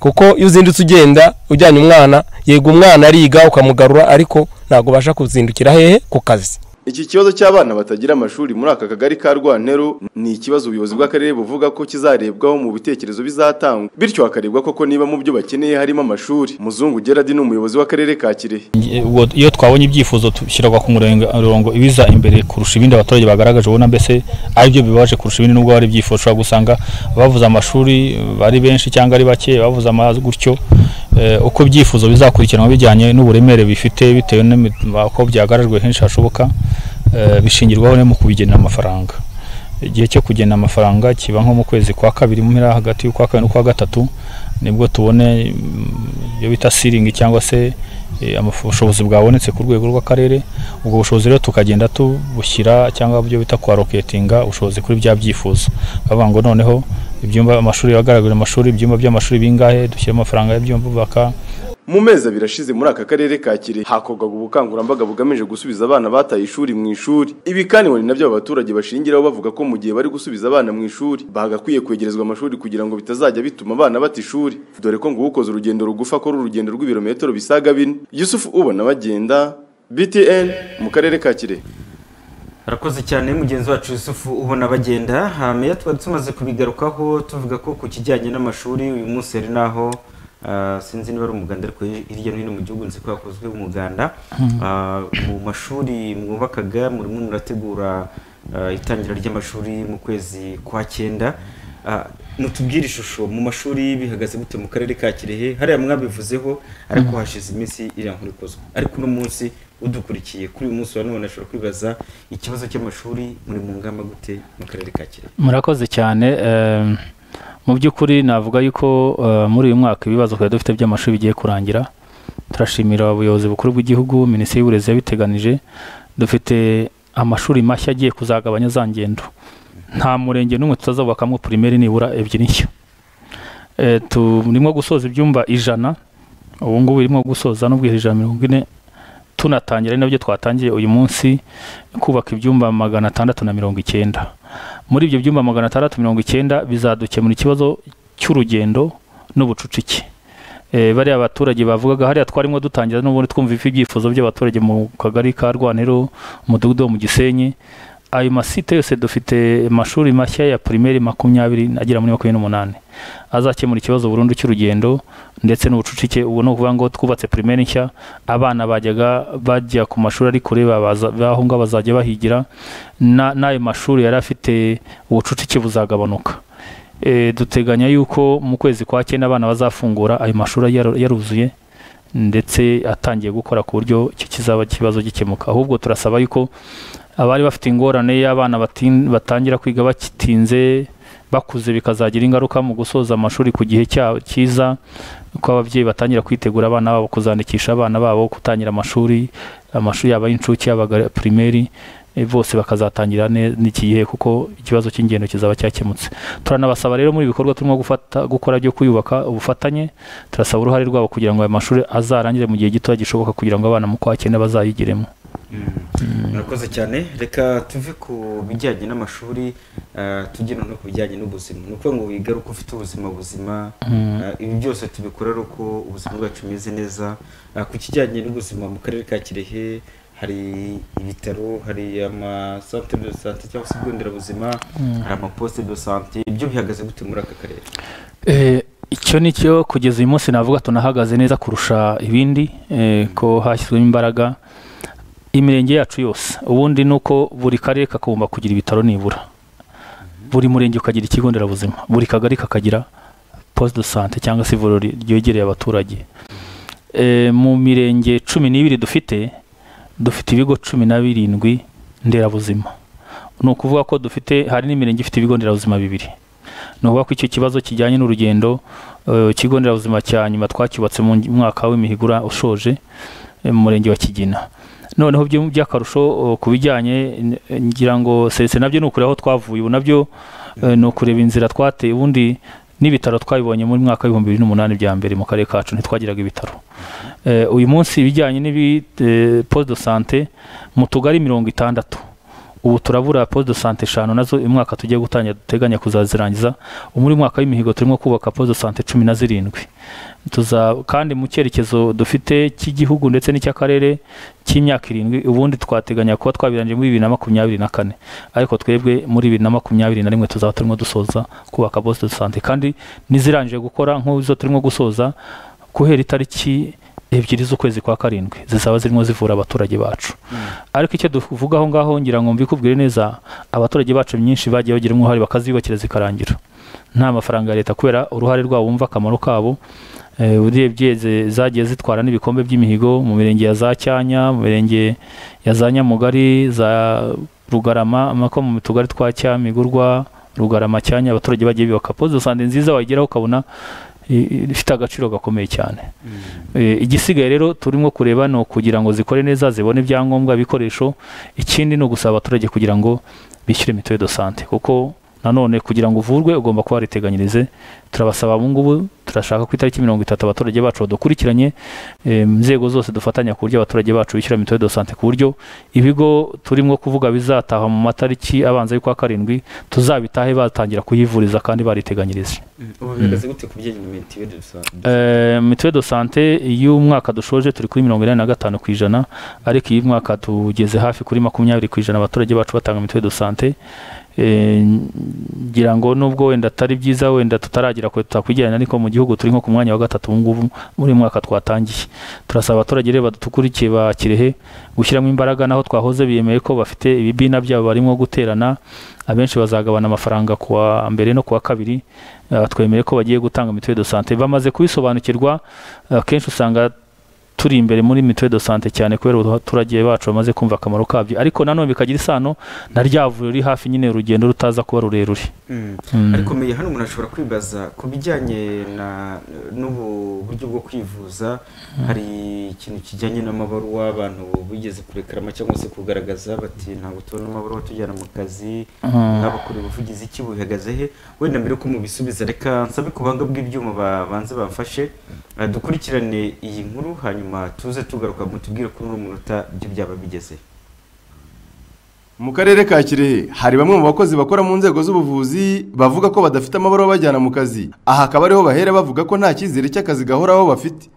kuko iyo uzindutse ugenda ujyanye umwana yego umwana ariga ukamugarura ariko ntabwo ubasha kuzindukira hehe ku kazi. Iki kibazo cy'abana batagira amashuri muri aka kagari ka rwantero ni ikibazo ubuyobozi bw'akarere buvuga ko kizarebwaho mu bitekerezo bizatangwa. Bityo hakarebwa koko niba mu byo bakeneye harimo amashuri. Muzungu gerard ni umuyobozi w'akarere ka kirehe. Iyo twabonye ibyifuzo dushyirwa ku murongo ibiza imbere kurusha ibindi abaturage bagaragaje ubona mbese ari byo bibabaje kurusha ibindi nubwo hari ibyifuzo. Ushobora gusanga bavuze amashuri bari benshi cyangwa ari bake bavuze amazi gutyo Eh, uko ibyifuzo bizakurikiranwa bijyanye n'uburemere bifite bitewe n'uko byagarajwe henshi hashoboka. eh, bishingirwaho no mu kubigenera amafaranga. Igihe cyo kugena amafaranga kiba nko mu kwezi kwa kabiri mu mpera hagati y'ukwa kabiri n'ukwa gatatu ni bwo tubone mm, ibyo bita siringi cyangwa se eh, ubushobozi bwabonetse ku rwego rw'akarere. Ubwo bushobozi rero tukagenda tubushyira cyangwa byo bita kwa roketinga ubushobozi kuri bya byifuzo. Bavuga ngo noneho ibyumba amashuri agaragara amashuri ibyumba by'amashuri bingahe dushyiramo amafaranga y'ibyumba bubaka mu mezi abiri ashize muri aka karere ka Kirehe hakorwaga ubukangurambaga bugamije gusubiza abana bataye ishuri mu ishuri. Ibi kandi ngo ni na byo aba baturage bashingiraho bavuga ko mu gihe bari gusubiza abana mu ishuri bagakwiye kwegerezwa amashuri kugira ngo bitazajya bituma abana bata ishuri. Dore ko ngo ukoze urugendo rugufi akora urugendo rw'ibirometero bisaga bine. Yusufu ubona bagenda BTN mu karere ka Kirehe. Arakoze cyane mugenzi wacu Yusufu ubona bagenda. Meya twari tumaze kubigarukaho tuvuga ko ku kijyanye n'amashuri uyu munsi hari naho ah, sinzi niba ari umuganda ariko hirya no hino mu gihugu nzi ko hakozwe umuganda. Mhm. Ah, mu mashuri mwubakaga murimo murategura ah, itangira ry'amashuri mu kwezi kwa cyenda. Ah, mutubwire ishusho. Mu mashuri bihagaze gute mu karere ka Kirehe? Hariya mwabivuzeho ariko Mhm. hashize iminsi iriya nkuru ikozwe. Ariko uno munsi udukurikiye. Kuri uyu munsi wa none ashobora kwibaza ikibazo cy'amashuri muri mu ngamba gute mu karere ka Kirehe? Murakoze cyane. Mu by'ukuri navuga yuko eh, muri uyu mwaka ibibazo twari dufite by'amashuri bigiye kurangira. Turashimira ubuyobozi bukuru bw'igihugu minisiteri y'uburezi yabiteganije dufite amashuri mashya agiye kuzagabanya za ngendo. Nta murenge n'umwe tutazubakamo pirimeri nibura ebyiri nshya. Eh, turimo gusoza ibyumba ijana ubu ngubu irimo gusoza n'ubwihe ijana na mirongo ine. Tunatangira ari na byo twatangiye uyu munsi kubaka ibyumba magana atandatu na mirongo icyenda. Muri ibyo byumba magana atandatu mirongo icyenda bizadukemura ikibazo cy'urugendo n'ubucucike. Eh, bariya abaturage bavugaga hariya twarimo dutangira n'ubundi twumva ibyifuzo by'abaturage mu kagari ka rwaniro umudugudu wo mu gisenyi ayo masite yose dufite amashuri mashya ya pirimeri makumyabiri agera muri makumyabiri n'umunani. Azakemura ikibazo burundu cy'urugendo ndetse n'ubucucike ubu ni ukuvuga ngo twubatse pirimeri nshya abana bajyaga bajya ku mashuri ari kure baho ngaho bazajya bahigira na- n'ayo mashuri yari afite ubucucike buzagabanuka. Eh, duteganya yuko mu kwezi kwa cyenda abana bazafungura ayo mashuri yaru- yaruzuye ndetse atangiye gukora ku buryo icyo kizaba ikibazo gikemuka. Ahubwo turasaba yuko abari bafite ingorane y'abana batangira kwiga bakitinze bakuze bikazagira ingaruka mu gusoza amashuri ku gihe cyiza ko ababyeyi batangira kwitegura abana babo kuzandikisha abana babo gutangira amashuri amashuri yaba y'incuke yaba pirimeri eh, bose bakazatangira n'iki gihe kuko ikibazo cy'ingendo kizaba cyakemutse. Turanabasaba rero muri ibikorwa turimo gukora byo kuyubaka ubufatanye turasaba uruhare rwabo kugira ngo aya mashuri azarangire mu gihe gito gishoboka kugira ngo abana mu kwa cyenda bazayigiremo. Murakoze cyane. Reka tuve ku bijyanye n'amashuri ah, tujye no ku bijyanye n'ubuzima. Ni ukuvuga ngo wigaruke ufite ubuzima buzima Mm. ah, ibi byose tubikora ari uko ubuzima bwacu bumeze neza. Ah, ku kijyanye n'ubuzima mu karere ka kirehe hari ibitaro hari amasantere de sante cyangwa se ibigo nderabuzima Mm. hari amaposite de sante ibyo bihagaze gute muri aka karere? Eh, icyo ni cyo kugeza uyu munsi navuga tunahagaze neza kurusha ibindi eh, ko hashyizwemo imbaraga. Imirenge yacu yose. Ubundi ni uko buri karere kagomba kugira ibitaro nibura. Buri murenge ukagira ikigo nderabuzima. Buri kagari kakagira poste de sante cyangwa se ivuriro ry- ryegereye abaturage. Eh, mu mirenge cumi n'ibiri dufite dufite ibigo cumi na birindwi nderabuzima. Ni ukuvuga ko dufite hari n'imirenge ifite ibigo nderabuzima bibiri. Ni ukuvuga ko icyo kibazo kijyanye n'urugendo eh, ikigo nderabuzima cya nyuma twacyubatse mu mwaka w'imihigura ushoje eh, mu murenge wa kigina. Noneho by'akarusho ku bijyanye ngira ngo serivisi na byo ni ukureba aho twavuye ubu na byo eh, ni ukureba inzira twateye ubundi n'ibitaro twabibonye muri mwaka w'ibihumbi bibiri n'umunani bya mbere mu karere kacu ntitwagiraga ibitaro. Eh, uyu munsi ibijyanye n'ibi poste de sante mu tugari mirongo itandatu. Ubu turabura de sante eshanu na zo uyu mwaka tugiye gutangira duteganya kuzazirangiza. Muri mwaka w'imihigo turimo kubaka de sante cumi na zirindwi. Kandi mu cyerekezo dufite cy'igihugu ndetse n'icy'akarere cy'imyaka irindwi ubundi twateganya kuba twabirangije muri bibiri na makumyabiri na kane. Ariko twebwe muri bibiri na makumyabiri na rimwe tuzaba turimo dusoza kubaka poste de sante kandi n'izirangije gukora nk'izo turimo gusoza guhera itariki ebyiri z'ukwezi kwa karindwi. Zizaba zirimo zivura abaturage bacu. Ariko icyo tuvuga aho ngaho ngira ngo mbikubwire neza abaturage bacu myinshi bagiye bagira uruhare bakaziyubakira zikarangira. Nta mafaranga ya leta kubera uruhare rwabo bumva akamaro kabo. Urebye ze- zagiye zitwara n'ibikombe by'imihigo mu mirenge ya za cyanya mu mirenge ya za nyamugari za rugarama amako mu tugari twa cyamigurwa rugarama cyanya abaturage bagiye bubaka poste. De sante nziza wayigeraho ukabona ifite agaciro gakomeye cyane. Eh, igisigaye rero turimo kureba ni ukugira ngo zikore neza zibone ibyangombwa ibikoresho ikindi ni ugusaba abaturage kugira ngo bishyure mituweli do sante kuko nanone kugira ngo uvurwe ugomba kuba wariteganyirize. Turabasaba ubu ngubu turashaka ku itariki mirongo itatu abaturage bacu badukurikiranye inzego zose dufatanya ku buryo abaturage bacu bishyura mituweli do sante ku buryo ibigo turimo kuvuga bizataha mu matariki abanza y'ukwa karindwi tuzabitahe batangira kuyivuriza kandi bariteganyirije. Bijyanye na mituweli do sante? Iyo umwaka dushoje turi kuri mirongo inani na gatanu ku ijana ariko iyi mwaka tugeze hafi kuri makumyabiri ku ijana abaturage bacu batanga mituweli do sante. Ngira ngo nubwo wenda atari byiza wenda tutaragira kure tutakwijyana ariko mu gihugu turi nko ku mwanya wa gatatu ubu ngubu muri uyu mwaka twatangiye. Turasaba abaturage rero badukurikiye ba kirehe gushyiramo imbaraga naho twahoze biyemeye ko bafite ibibina byabo barimo guterana abenshi bazagabana amafaranga ku wa mbere no ku wa kabiri Eh, twemeye ko bagiye gutanga mituweli do sante bamaze kubisobanukirwa akenshi usanga turi imbere muri mituweli do sante cyane kubera abaturage bacu bamaze kumva akamaro kabyo ariko nanone bikagira isano na rya vuriro riri hafi nyine urugendo rutaza kuba rurerure Mm. Mm. ariko meya hano umuntu ashobora kwibaza ku bijyanye n'ubu buryo bwo kwivuza hari ikintu kijyanye n'amabaruwa abantu bigeze kurekarama cyangwa se kugaragaza bati ntabwo tubona amabaruwa tujyana mu kazi Mm. nk'abakora ubuvugizi iki buhagaze he wenda mbere ko mubisubiza reka nsabe ku buhanga bw'ibyuma babanze bamfashe dukurikirane iyi nkuru hanyuma tuze tugaruka mutubwire kuri uno munota ibyo byaba bigeze. Mu karere ka kirehe hari bamwe mu bakozi bakora mu nzego z'ubuvuzi bavuga ko badafite amabaruwa bajyana mu kazi. Aha akaba ariho bahera bavuga ko nta cyizere cy'akazi gahoraho bafite.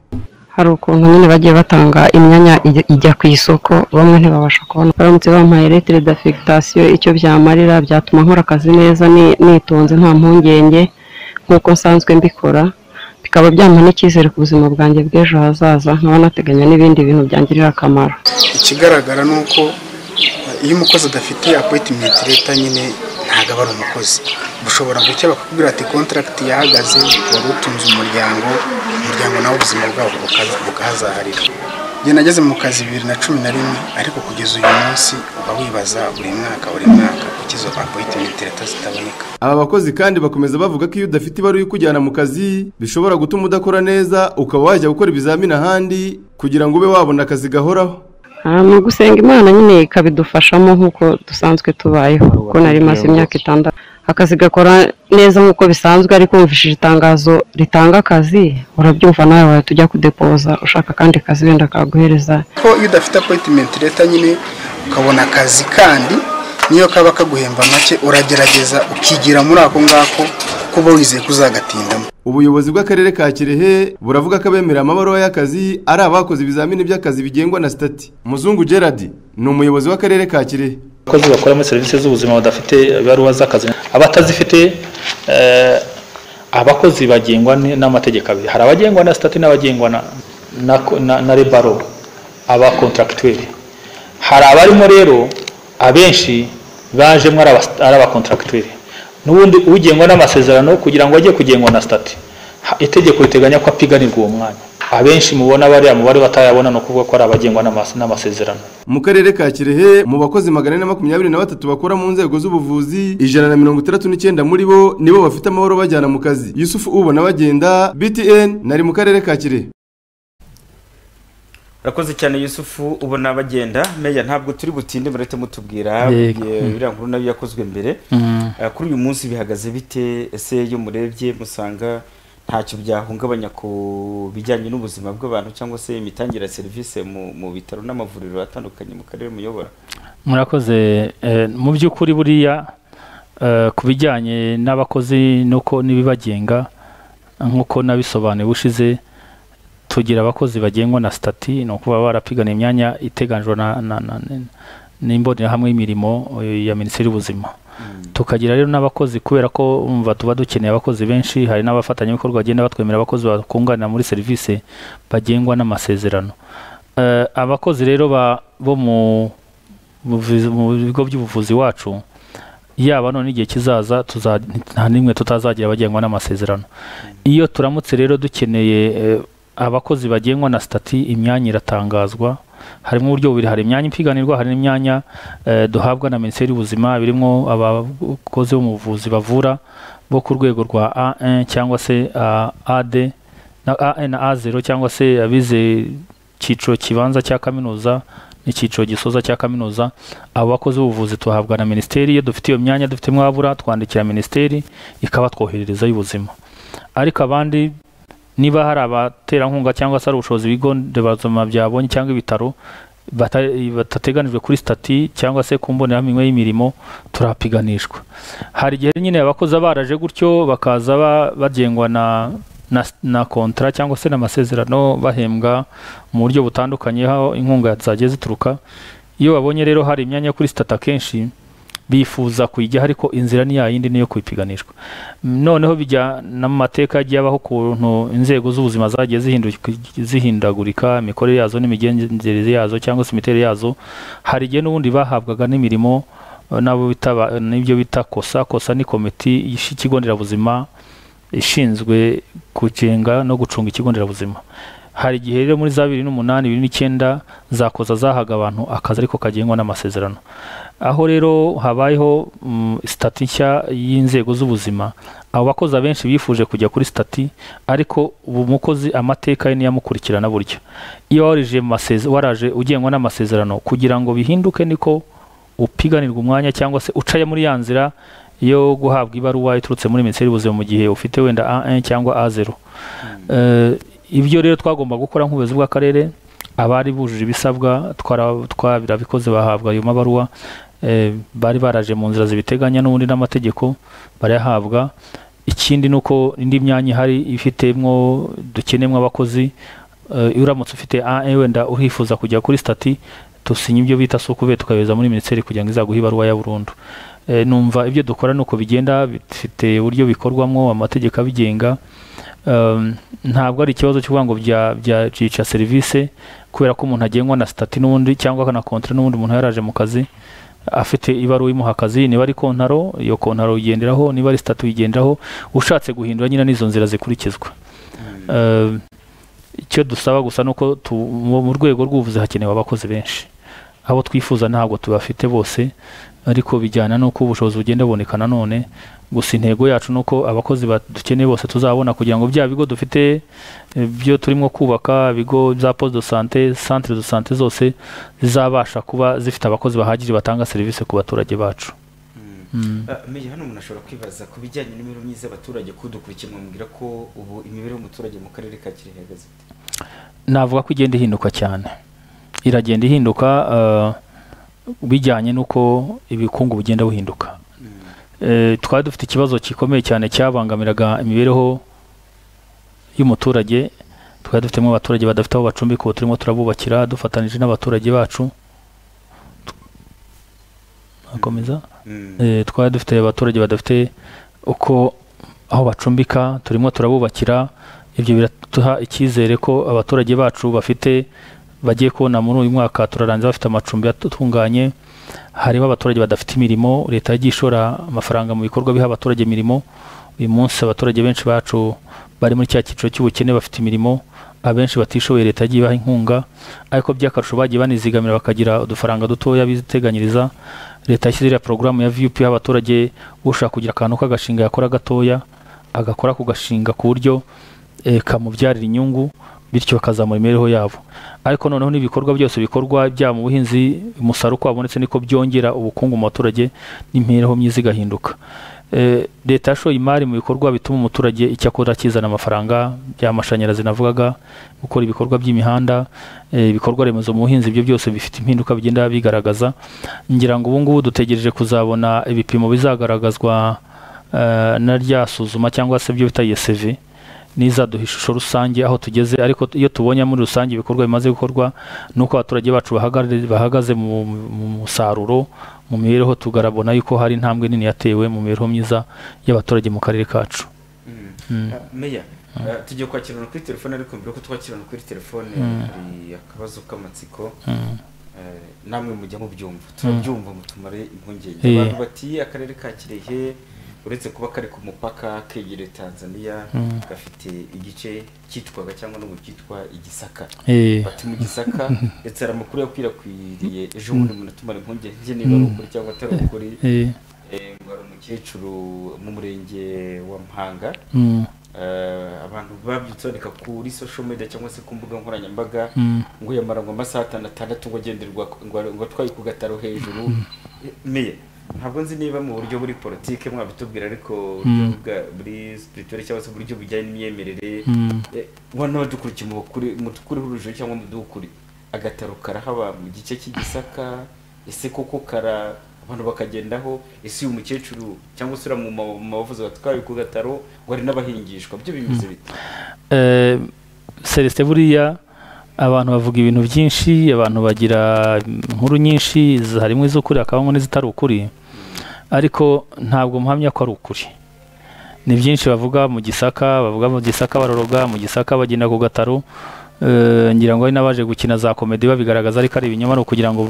Hari ukuntu nyine bagiye batanga imyanya ijya- ku isoko bamwe ntibabasha kubona. Baramutse bampaye lettre d'affectation icyo byamarira byatuma nkora akazi neza ni- nitonze nta mpungenge nk'uko nsanzwe mbikora. Bikaba byampa n'icyizere ku buzima bwanjye bw'ejo hazaza nkaba nateganya n'ibindi bintu byangirira akamaro. Ikigaragara ni uko eh, iyo umukozi adafite appointment leta nyine ntabwo aba ari umukozi. Bushobora gucya bakakubwira ati contract yahagaze wari utunze umuryango umuryango nawe ubuzima bwabo bukahazaharira. Njye nageze mu kazi bibiri na cumi na rimwe ariko kugeza uyu munsi uba wibaza buri mwaka buri mwaka kuki izo appointment leta zitaboneka. Aba bakozi kandi bakomeza bavuga ko iyo udafite ibaruwa ikujyana mu kazi bishobora gutuma udakora neza ukaba wajya gukora ibizamini ahandi kugira ngo ube wabona akazi gahoraho. Ah, ni ugusenga imana nyine ikabidufashamo nk'uko dusanzwe tubayeho kuko nari maze imyaka itandatu. Akazi gakora neza nk'uko bisanzwe ariko wumvishije itangazo ritanga akazi urabyumva nawe wahita ujya kudepoza ushaka akandi kazi wenda kaguhereza. Ko iyo udafite appointment leta nyine ukabona akazi kandi niyo kaba kaguhemba make uragerageza ukigira muri ako ngako kuko uba wizeye ko uzagatindamo ubuyobozi bw'akarere ka kirehe buravuga ko abemerera amabaruwa y'akazi ari abakoze ibizamini by'akazi bigengwa na sitati. Muzungu gerard ni umuyobozi w'akarere ka kirehe. Abakozi bakora muri serivisi z'ubuzima badafite ibaruwa z'akazi abatazifite eh, abakozi bagengwa n'amategeko abiri. Hari abagengwa na sitati n'abagengwa na, rebaro aba contractuel hari abarimo rero abenshi bajemo ari aba- ari aba contractuel n'ubundi ugengwa n'amasezerano kugira ngo ajye kugengwa na sitati. Itegeko riteganya ko apiganirwa uwo mwanya. Abenshi mubona bariya mubare batayabona ni ukuvuga ko ari abagengwa n'amas- n'amasezerano. Mu karere ka kirehe mu bakozi magana ane na makumyabiri na batatu bakora mu nzego z'ubuvuzi ijana na mirongo itandatu n'icyenda muri bo nibo bafite amabaruwa bajyana mu kazi. Yusufu ubona bagenda btn nari mu karere ka kirehe. Urakoze cyane yusufu ubona bagenda. Meya ntabwo turi butinde murete mutubwira. Mm. iriya nkuru na yo yakozwe mbere. Mm. Eh, kuri uyu munsi bihagaze bite? Ese iyo murebye musanga ntacyo byahungabanya ku bijyanye n'ubuzima bw'abantu cyangwa se imitangire ya serivisi mu, bitaro n'amavuriro atandukanye mu karere muyobora. Murakoze eh, mu by'ukuri buriya eh, ku bijyanye n'abakozi nuko n'ibibagenga nk'uko nabisobanuye bushize tugira abakozi bagengwa na stati ni ukuba barapiganiye imyanya na, n'imbonerahamwe y'imirimo eh, ya minisiteri y'ubuzima. Tukagira rero n'abakozi kubera ko umva tuba dukeneye abakozi benshi hari n'abafatanyabikorwa bagenda batwemera abakozi bakunganira muri serivisi bagengwa n'amasezerano. Eh, abakozi rero bo mu bigo by'ubuvuzi wacu yaba none igihe kizaza nta n'imwe tutazagira abagengwa n'amasezerano. Iyo turamutse rero dukeneye eh, abakozi bagengwa na stati imyanya iratangazwa harimo uburyo bubiri. Hari imyanya ipiganirwa hari n'imyanya eh, duhabwa na minisiteri y'ubuzima birimo abakozi bo mu buvuzi bavura bo ku rwego rwa A1 cyangwa se ah, AD na A1 na A0 cyangwa se abize icyiciro kibanza cya kaminuza n'icyiciro gisoza cya kaminuza. Abo bakozi b'ubuvuzi tuhabwa na minisiteri iyo dufite iyo myanya dufitemo abura twandikira minisiteri ikabatwoherereza y'ubuzima. Ariko abandi niba hari abaterankunga cyangwa se hari ubushobozi ibigo nderabuzima byabonye cyangwa ibitaro bata- batateganijwe kuri stati cyangwa se ku mbonerahamwe y'imirimo turapiganishwa. Hari igihe nyine abakozi baraje gutyo bakaza ba- bagengwa na na, kontra cyangwa se n'amasezerano bahembwa mu buryo butandukanye aho inkunga zagiye zituruka. Iyo babonye rero hari imyanya kuri stati akenshi bifuza kuyijyaho ariko inzira ni yayindi niyo kuyipiganishwa noneho bijya n'amateka yagiye abaho ukuntu inzego z'ubuzima zagiye zihindagurika imikorere yazo n'imigenzereze yazo cyangwa se imiterere yazo hari igihe n'ubundi bahabwaga n'imirimo eh, ba- n'ibyo bita kosa kosa ni komite y'ikigo nderabuzima ishinzwe kugenga no gucunga ikigo nderabuzima. Hari igihe rero muri za bibiri n'umunani bibiri n'icyenda zakoza zahaga abantu akazi ariko kagengwa n'amasezerano. Aho rero habayeho mm, sitati nshya y'inzego z'ubuzima abo bakozi abenshi bifuje kujya kuri sitati ariko ubu mukozi amateka ye niyamukurikirana burya. Iyo waraje ugengwa n'amasezerano kugira ngo bihinduke niko upiganirwa umwanya cyangwa se ucaye muri ya nzira yo guhabwa ibaruwa iturutse muri minisiteri y'ubuzima mu gihe ufite wenda A1 cyangwa A0 Eh, ibyo rero twagomba gukora nk'ubuyobozi bw'akarere abari bujuje ibisabwa twabirabikoze bahabwa ayo mabaruwa eh, bari baraje mu nzira zibiteganya n'ubundi n'amategeko barayahabwa. Ikindi ni uko indi myanya ihari ifitemo dukenemo abakozi eh, iyo uramutse ufite A1 wenda urifuza kujya kuri stati dusinya ibyo bita sukube tukayohereza muri minisiteri kugira ngo izaguhe ibaruwa ya burundu. Numva ibyo dukora ni uko bigenda bifite uburyo bikorwamo amategeko abigenga. Um, ntabwo ari ikibazo cyo kuvuga ngo bya byacica serivisi kubera ko umuntu agengwa na stati n'ubundi cyangwa na kontra n'ubundi umuntu yaraje mu kazi afite ibaruwa imuha akazi niba ari kontaro iyo kontaro uyigenderaho niba ari stati uyigenderaho ushatse guhindura nyine n'izo nzira zikurikizwa. Uh, icyo dusaba gusa ni uko mu rwego rw'ubuvuzi hakenewe abakozi benshi. Abo twifuza ntabwo tubafite bose ariko bijyana n'uko ubushobozi bugenda buboneka nanone gusa intego yacu ni uko abakozi ba- dukeneye bose tuzabona kugira ngo bya bigo dufite eh, byo turimo kubaka ibigo bya poste de sante centre de sante zose zizabasha kuba zifite abakozi bahagije batanga serivisi ku baturage bacu. Mm. Ah, Meya hano umuntu ashobora kwibaza ku bijyanye n'imibereho myiza y'abaturage kudukurikiye mwambwira ko ubu imibereho y'umuturage mu karere ka Kirehe ihagaze navuga ko igenda ihinduka cyane. Iragenda ihinduka uh, bijyanye n'uko ubukungu bugenda buhinduka. Eh, twari dufite ikibazo gikomeye cyane cyabangamiraga imibereho y'umuturage. Twari dufitemo abaturage badafite aho bacumbika ubu turimo turabubakira dufatanije n'abaturage bacu. Akomeza? Eh, twari dufite abaturage badafite uko aho bacumbika turimo turabubakira. Ibyo biratuha icyizere ko abaturage bacu bafite bagiye kubona muri uyu mwaka turarangiza bafite amacumbi atunganye harimo abaturage badafite imirimo leta yagiye ishora amafaranga mu bikorwa biha abaturage imirimo. Uyu munsi abaturage benshi bacu bari muri cya cyiciro cy'ubukene bafite imirimo abenshi batishoboye leta yagiye ibaha inkunga ariko by'akarusho bagiye banizigamira bakagira udufaranga dutoya biteganyiriza. Leta yashyize iriya porogaramu ya vup abaturage ushaka kugira akantu k'agashinga yakora gatoya agakora ku gashinga ku buryo kamubyarira inyungu. Bityo bakazamura imibereho yabo. Ariko noneho n'ibikorwa byose bikorwa byaba mu buhinzi umusaruro uko wabonetse niko byongera ubukungu mu baturage n'imibereho myiza igahinduka. Eh, leta yashoye imari mu bikorwa bituma umuturage icyo akora kizana amafaranga by'amashanyarazi navugaga gukora ibikorwa by'imihanda eh, ibikorwa remezo mu buhinzi ibyo byose bifite impinduka bigenda bigaragaza. Ngira ngo ubu ngubu dutegereje kuzabona ibipimo bizagaragazwa eh, na rya suzuma cyangwa se ibyo bita ESV n'izaduha ishusho rusange aho tugeze ariko iyo tubonye muri rusange ibikorwa bimaze gukorwa nuko abaturage bacu bahagaze, mu, mu musaruro mu mibereho tugarabona yuko hari intambwe nini yatewe mu mibereho myiza y'abaturage mu karere kacu Mm. Ah, Meya ah, tugiye kwakirana kuri telefone ariko mbere ko twakirana kuri telefone Mm. hari akabazo k'amatsiko Mm. Eh, namwe mujya mubyumva turabyumva mutumare impungenge Eh. abantu bati akarere ka Kirehe uretse kuba kari ku mupaka kegereye Tanzania Mm. gafite igice cyitwaga cyangwa n'ubu cyitwa igisaka Eh. bati mu gisaka ndetse hari amakuru yakwirakwiriye ejo bundi munatumara impungenge niba ari ukuri cyangwa atari ukuri Eh. eh, ngo hari umukecuru mu murenge wa mpanga Mm. Eh, abantu babyutse bandika kuri social media cyangwa se ku mbuga nkoranyambaga ngo yamara ngo amasaha atandatu ngo agenderwa ngo atwaye ku gataro hejuru meya ntabwo nzi niba mu buryo buri politike mwabitubwira ariko Mm. bwa- buri spirituel cyangwa se uburyo bujyanye n'imyemerere Mm. eh, wana badukurikiye mu bakuri mu tukuriho urujijo cyangwa mu dukuri agataro karahaba mu gice cy'igisaka ese koko kara abantu bakagendaho ese uyu mukecuru cyangwa se uriya mu ma- mu bavuzi batwaye ku gataro ngo hari n'abahingishwa byo bimeze bite Eh, celestin buriya abantu bavuga ibintu byinshi abantu bagira inkuru nyinshi harimo iz'ukuri hakabamo n'izitari ukuri. Ariko ntabwo mpamya ko ari ukuri. Ni byinshi bavuga mu gisaka bavuga mu gisaka baroroga mu gisaka bagenda ku gataro. Eh, ngira ngo hari n'abaje gukina za komedi babigaragaza ariko ari ibinyoma ni ukugira ngo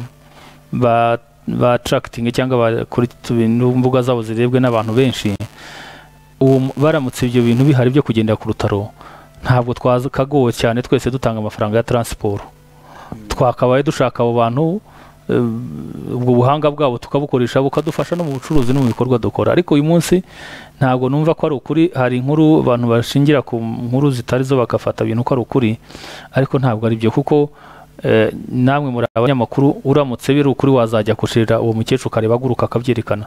ba ba attracting cyangwa bakuri imbuga zabo zirebwe n'abantu benshi. Mu- baramutse ibyo bintu bihari byo kugendera ku rutaro. Ntabwo twakagowe cyane twese dutanga amafaranga ya taransiporo twakabaye dushaka abo bantu eh, ubwo buhanga bwabo tukabukoresha bukadufasha no mu bucuruzi no mu bikorwa dukora. Ariko uyu munsi ntabwo numva ko ari ukuri. Hari inkuru abantu bashingira ku nkuru zitari zo bagafata ibintu ko ari ukuri ariko ntabwo ari byo. Kuko eh, namwe muri abanyamakuru uramutse biri ukuri wazajya kushirira uwo mukecuru ukareba aguruka akabyerekana.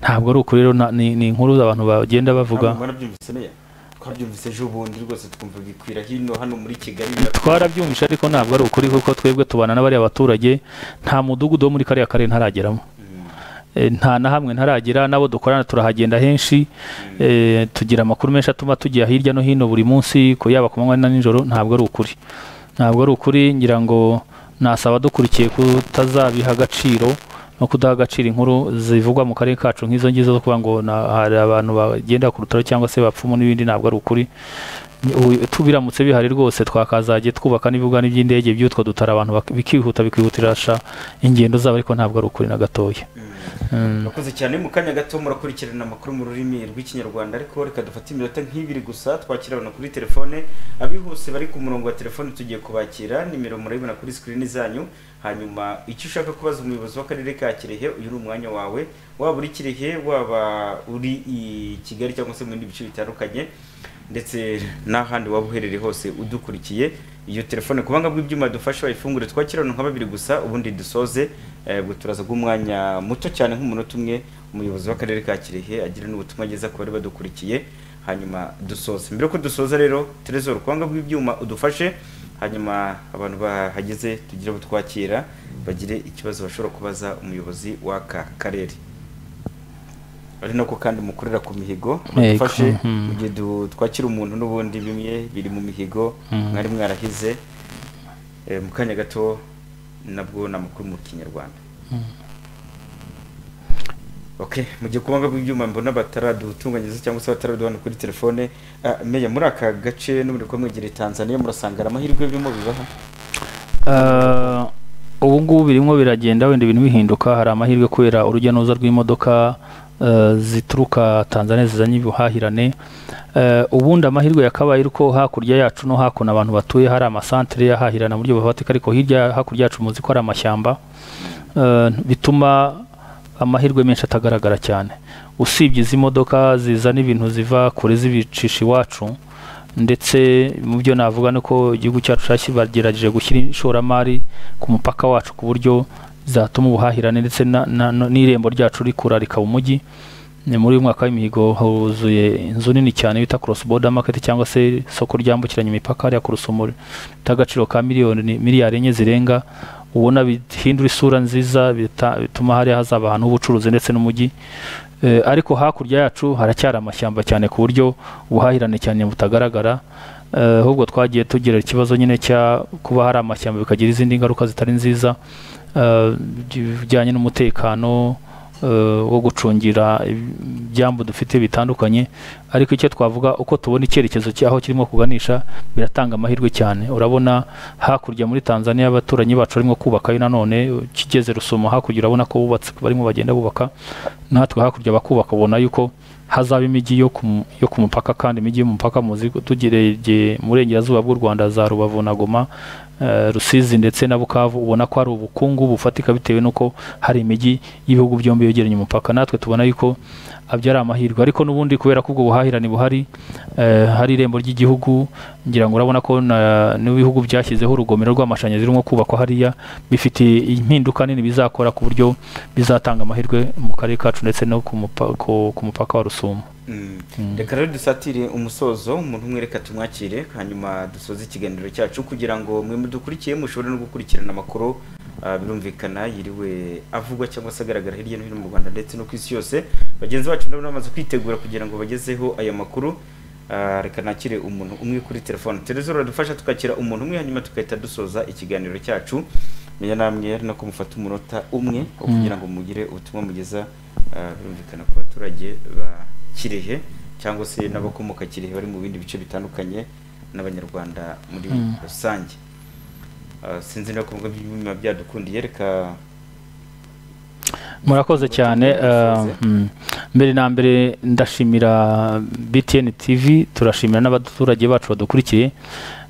Ntabwo ari ukuri rero ni inkuru abantu bagenda bavuga. Twabyumvise ejo bundi rwose twumva bikwira hino hano muri kigali. Twarabyumvishe ariko ntabwo ari ukuri kuko twebwe tubana n'abariya baturage nta mudugudu wo muri kariya karere ntarageramo. Eh, nta na hamwe ntaragera n'abo dukorana turahagenda henshi. Eh, tugira amakuru menshi atuma tujya hirya no hino buri munsi ku yaba ku manywa na nijoro ntabwo ari ukuri. Ntabwo ari ukuri ngira ngo nasaba dukurikiye kutazabiha agaciro. No kudaha agaciro inkuru zivugwa mu karere kacu nk'izo ngizo zo kuvuga ngo hari abantu bagenda ku rutaro cyangwa se bapfumu n'ibindi ntabwo ari ukuri. Tubiramutse bihari rwose twakazajya twubaka n'ibibuga n'iby'indege by'utwo dutara abantu bikihuta bikihutisha ingendo zabo ariko ntabwo ari ukuri na gatoya Mm. murakoze cyane mu kanya gato murakurikirana amakuru mu rurimi rw'ikinyarwanda ariko reka dufate iminota nk'ibiri gusa twakira abantu kuri telefone abihuse bari ku murongo wa telefone tugiye kubakira nimero murabibona kuri sikirini zanyu hanyuma icyo ushaka kubaza umuyobozi w'akarere ka kirehe uyu ni umwanya wawe waba uri kirehe waba uri i kigali cyangwa se mu bindi bice bitandukanye ndetse n'ahandi waba uherereye hose udukurikiye iyo telefone. Ku banga bw'ibyuma dufashe bayifungure twakira abantu nka babiri gusa ubundi dusoze eh, ubwo turaza umwanya muto cyane nk'umunota umwe umuyobozi w'akarere ka kirehe agira n'ubutumwa ageza ku bari badukurikiye hanyuma dusoze. Mbere yuko dusoza rero terezoro ku banga bw'ibyuma udufashe hanyuma abantu bahageze tugire abo twakira bagire ikibazo bashobora kubaza umuyobozi w'aka karere. Ari nako kandi mukorera ku mihigo Yego, mudufashe mhm. mu gihe twakira umuntu n'ubundi bimwe biri mu mihigo Mhm. mwari mwarahize Eh, mu kanya gato nabwo ni amakuru mu kinyarwanda okay mu gihe kubanga bw'ibyuma mbona bataradutunganyiriza cyangwa se bataraduhana kuri telefone ah, meya muri aka gace n'ubundi ko mwegereye tanzania murasanga amahirwe birimo bibaha Eh, ubu ngubu birimo biragenda wenda ibintu bihinduka hari amahirwe kubera urujya n'uruza rw'imodoka eh, zituruka Tanzania zizanye ubuhahirane. Eh, ubundi amahirwe yakabaye uko hakurya yacu no hakuno abantu batuye hari amasantere y'ahahirana mu buryo bufatika ariko hirya hakurya yacu muzi ko hari amashyamba. Eh, bituma amahirwe menshi atagaragara cyane. Usibye izi modoka zizana ibintu ziva kure zibicisha iwacu ndetse mu byo navuga ni ko igihugu cyacu bagerageje gushyira ishoramari ku mupaka wacu ku buryo zatuma ubuhahirane ndetse n'irembo ryacu rikura rikaba umujyi ni muri uyu mwaka w'imihigo huzuye inzu nini cyane bita cross border market cyangwa se isoko ryambukiranya imipaka hariya ku rusumo bita agaciro ka miliyoni miliyari enye zirenga. Ubona bihindura isura nziza bituma hariya hazaba ahantu h'ubucuruzi ndetse n'umujyi Eh, ariko hakurya yacu haracyari amashyamba cyane ku buryo ubuhahirane cyane butagaragara. Eh, ahubwo twagiye tugira ikibazo nyine cya kuba hari amashyamba bikagira izindi ngaruka zitari nziza. Bijyanye n'umutekano eh, wo gucungira ibyambu dufite bitandukanye. Ariko icyo twavuga uko tubona icyerekezo cy'aho kirimo kuganisha biratanga amahirwe cyane. Urabona hakurya muri Tanzania abaturanyi bacu barimo kubakayo nanone kigeze rusumo hakurya urabona ko bubatse barimo bagenda bubaka. Natwe hakurya bakubaka ubona yuko hazaba imijyi yo ku mupaka kandi imijyi yo mu mupaka muzi tugereye mu burengerazuba bw'u rwanda za rubavu na goma. Rusizi ndetse na bukavu ubona ko hari ubukungu bufatika bitewe n'uko hari imijyi y'ibihugu byombi yegeranye umupaka. Natwe tubona yuko abyo ari amahirwe. Ariko n'ubundi kubera ko ubwo buhahirane buhari eh, hari irembo ry'igihugu ngira ngo urabona ko n'ibihugu byashyizeho urugomero rw'amashanyarazi rurimo kubakwa hariya bifite impinduka nini bizakora ku buryo bizatanga amahirwe mu karere kacu ndetse no ku mupa- ku- ku mupaka wa rusumo. Mm. reka rero dusatire umusozo umuntu umwe reka tumwakire hanyuma dusoze ikiganiro cyacu kugira ngo mwe mudukurikiye mushobore no gukurikirana amakuru birumvikana yiriwe avugwa cyangwa se agaragara hirya no hino mu rwanda ndetse no ku isi yose. Bagenzi bacu nabo bamaze kwitegura kugira ngo bagezeho aya makuru. Ah, reka nakire umuntu umwe kuri telefone. Televiziyo uradufasha tukakira umuntu umwe hanyuma tugahita dusoza ikiganiro cyacu. Menya namwe ari nako mufata umunota umwe wo Mm. kugira ngo mugire ubutumwa mugeza ah, birumvikana ku baturage ba kirehe cyangwa se n'abakomoka kirehe bari mu bindi bice bitandukanye n'abanyarwanda muri Mm. rusange. Ah, sinzi niba kuvuga biba byadukundiye reka murakoze cyane eh, mm. mbere na mbere ndashimira btn tv turashimira n'abaturage bacu badukurikiye.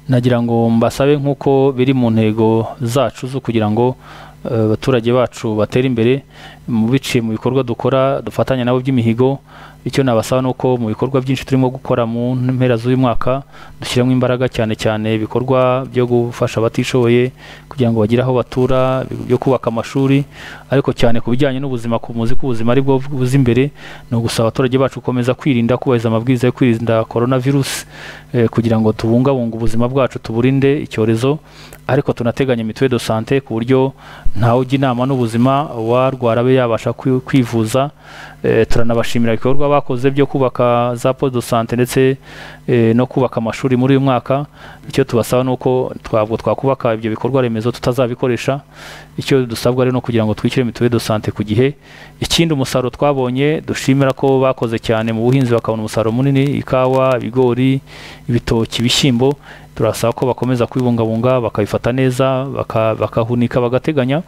Nagira ngo mbasabe nk'uko biri mu ntego zacu zo kugira ngo eh, abaturage bacu batere imbere mu biciye mu bikorwa dukora dufatanya nabo by'imihigo. Icyo nabasaba ni uko mu bikorwa byinshi turimo gukora mu mpera z'uyu mwaka dushyiramo imbaraga cyane cyane ibikorwa byo gufasha abatishoboye kugira ngo bagire aho batura byo kubaka amashuri. Ariko cyane ku bijyanye n'ubuzima ku muzi ko ubuzima ari bwo buza imbere ni ugusaba abaturage bacu gukomeza kwirinda kubahiriza amabwiriza yo kwirinda korona virusi eh, kugira ngo tubungabunge ubuzima bwacu tuburinde icyorezo. Ariko tunateganya mituweli de sante ku buryo ntawe ujya inama n'ubuzima warwara abe yabasha kwi- kwivuza. Turanabashimira ibikorwa bakoze byo kubaka za poste de sante ndetse eh, no kubaka amashuri muri uyu mwaka. Icyo tubasaba ni uko twabwo twakubaka ibyo bikorwa remezo tutazabikoresha. Icyo dusabwa rero no kugira ngo twishyure mituweli de sante ku gihe. Ikindi umusaruro twabonye dushimira ko bakoze cyane mu buhinzi bakabona umusaruro munini ikawa ibigori ibitoki ibishyimbo. Turasaba ko bakomeza kubibungabunga bakabifata neza baka- bakahunika bagateganya.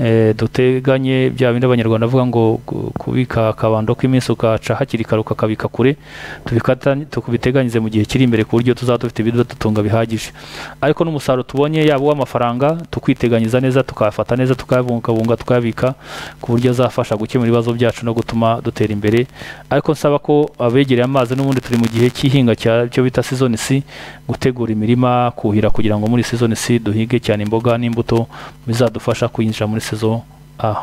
Eh, duteganye bya bindi abanyarwanda bavuga ngo kubika akabando k'iminsi ukaca hakiri kare ukakabika kure. Tubiteganyirize mu gihe kiri imbere ku buryo tuzaba dufite ibidutunga bihagije. Ariko n'umusaruro tubonye yaba uw'amafaranga tukwiteganyiriza neza tukayafata neza tukayabungabunga tukayabika ku buryo azafasha gukemura ibibazo byacu no gutuma dutera imbere. Ariko nsaba ko abegereye amazi n'ubundi turi mu gihe cy'ihinga cyo bita season C gutegura imirima kuhira kugira ngo muri season C duhige cyane imboga n'imbuto bizadufasha kwinjira muri season A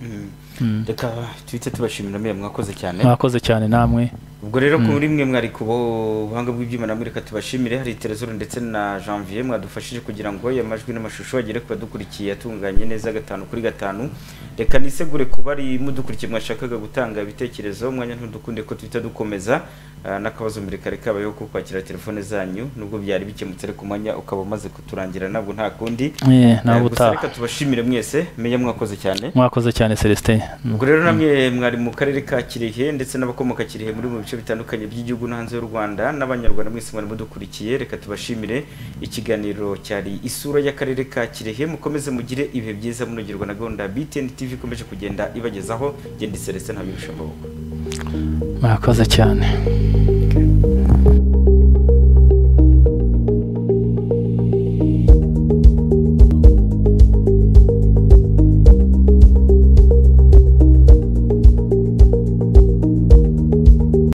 Mm. Mm. reka tuhite tubashimira mwakoze cyane mwakoze cyane namwe ubwo rero kuri mwe mwari ku buhanga bw'ibyuma namwe reka tubashimire hari terezoro ndetse na janvier mwadufashije kugira ngo aya majwi n'amashusho agere ku badukurikiye atunganye neza gatanu kuri gatanu. Reka nisegure ku bari mudukurikiye mwashakaga gutanga ibitekerezo umwanya ntudukunde ko tuhita dukomeza ah, n'akabazo mbere kare kabayeho ko kwakira telefone zanyu nubwo byari bikemutse ariko umwanya ukaba umaze kuturangira nabwo nta kundi. Eh, Eh, gusa reka tubashimire mwese meya mwakoze cyane. Mwakoze cyane Celestin. Ubwo rero namwe mwari mu karere ka kirehe ndetse n'abakomoka kirehe muri mu bice bitandukanye by'igihugu no hanze y'u rwanda n'abanyarwanda mwese mwari mudukurikiye reka tubashimire ikiganiro cyari isura y'akarere ka kirehe. Mukomeze mugire ibihe byiza munogerwa na gahunda. Btn tv ikomeje kugenda ibagezaho. Genda iserese ntabirusha amaboko mwakoze cyane.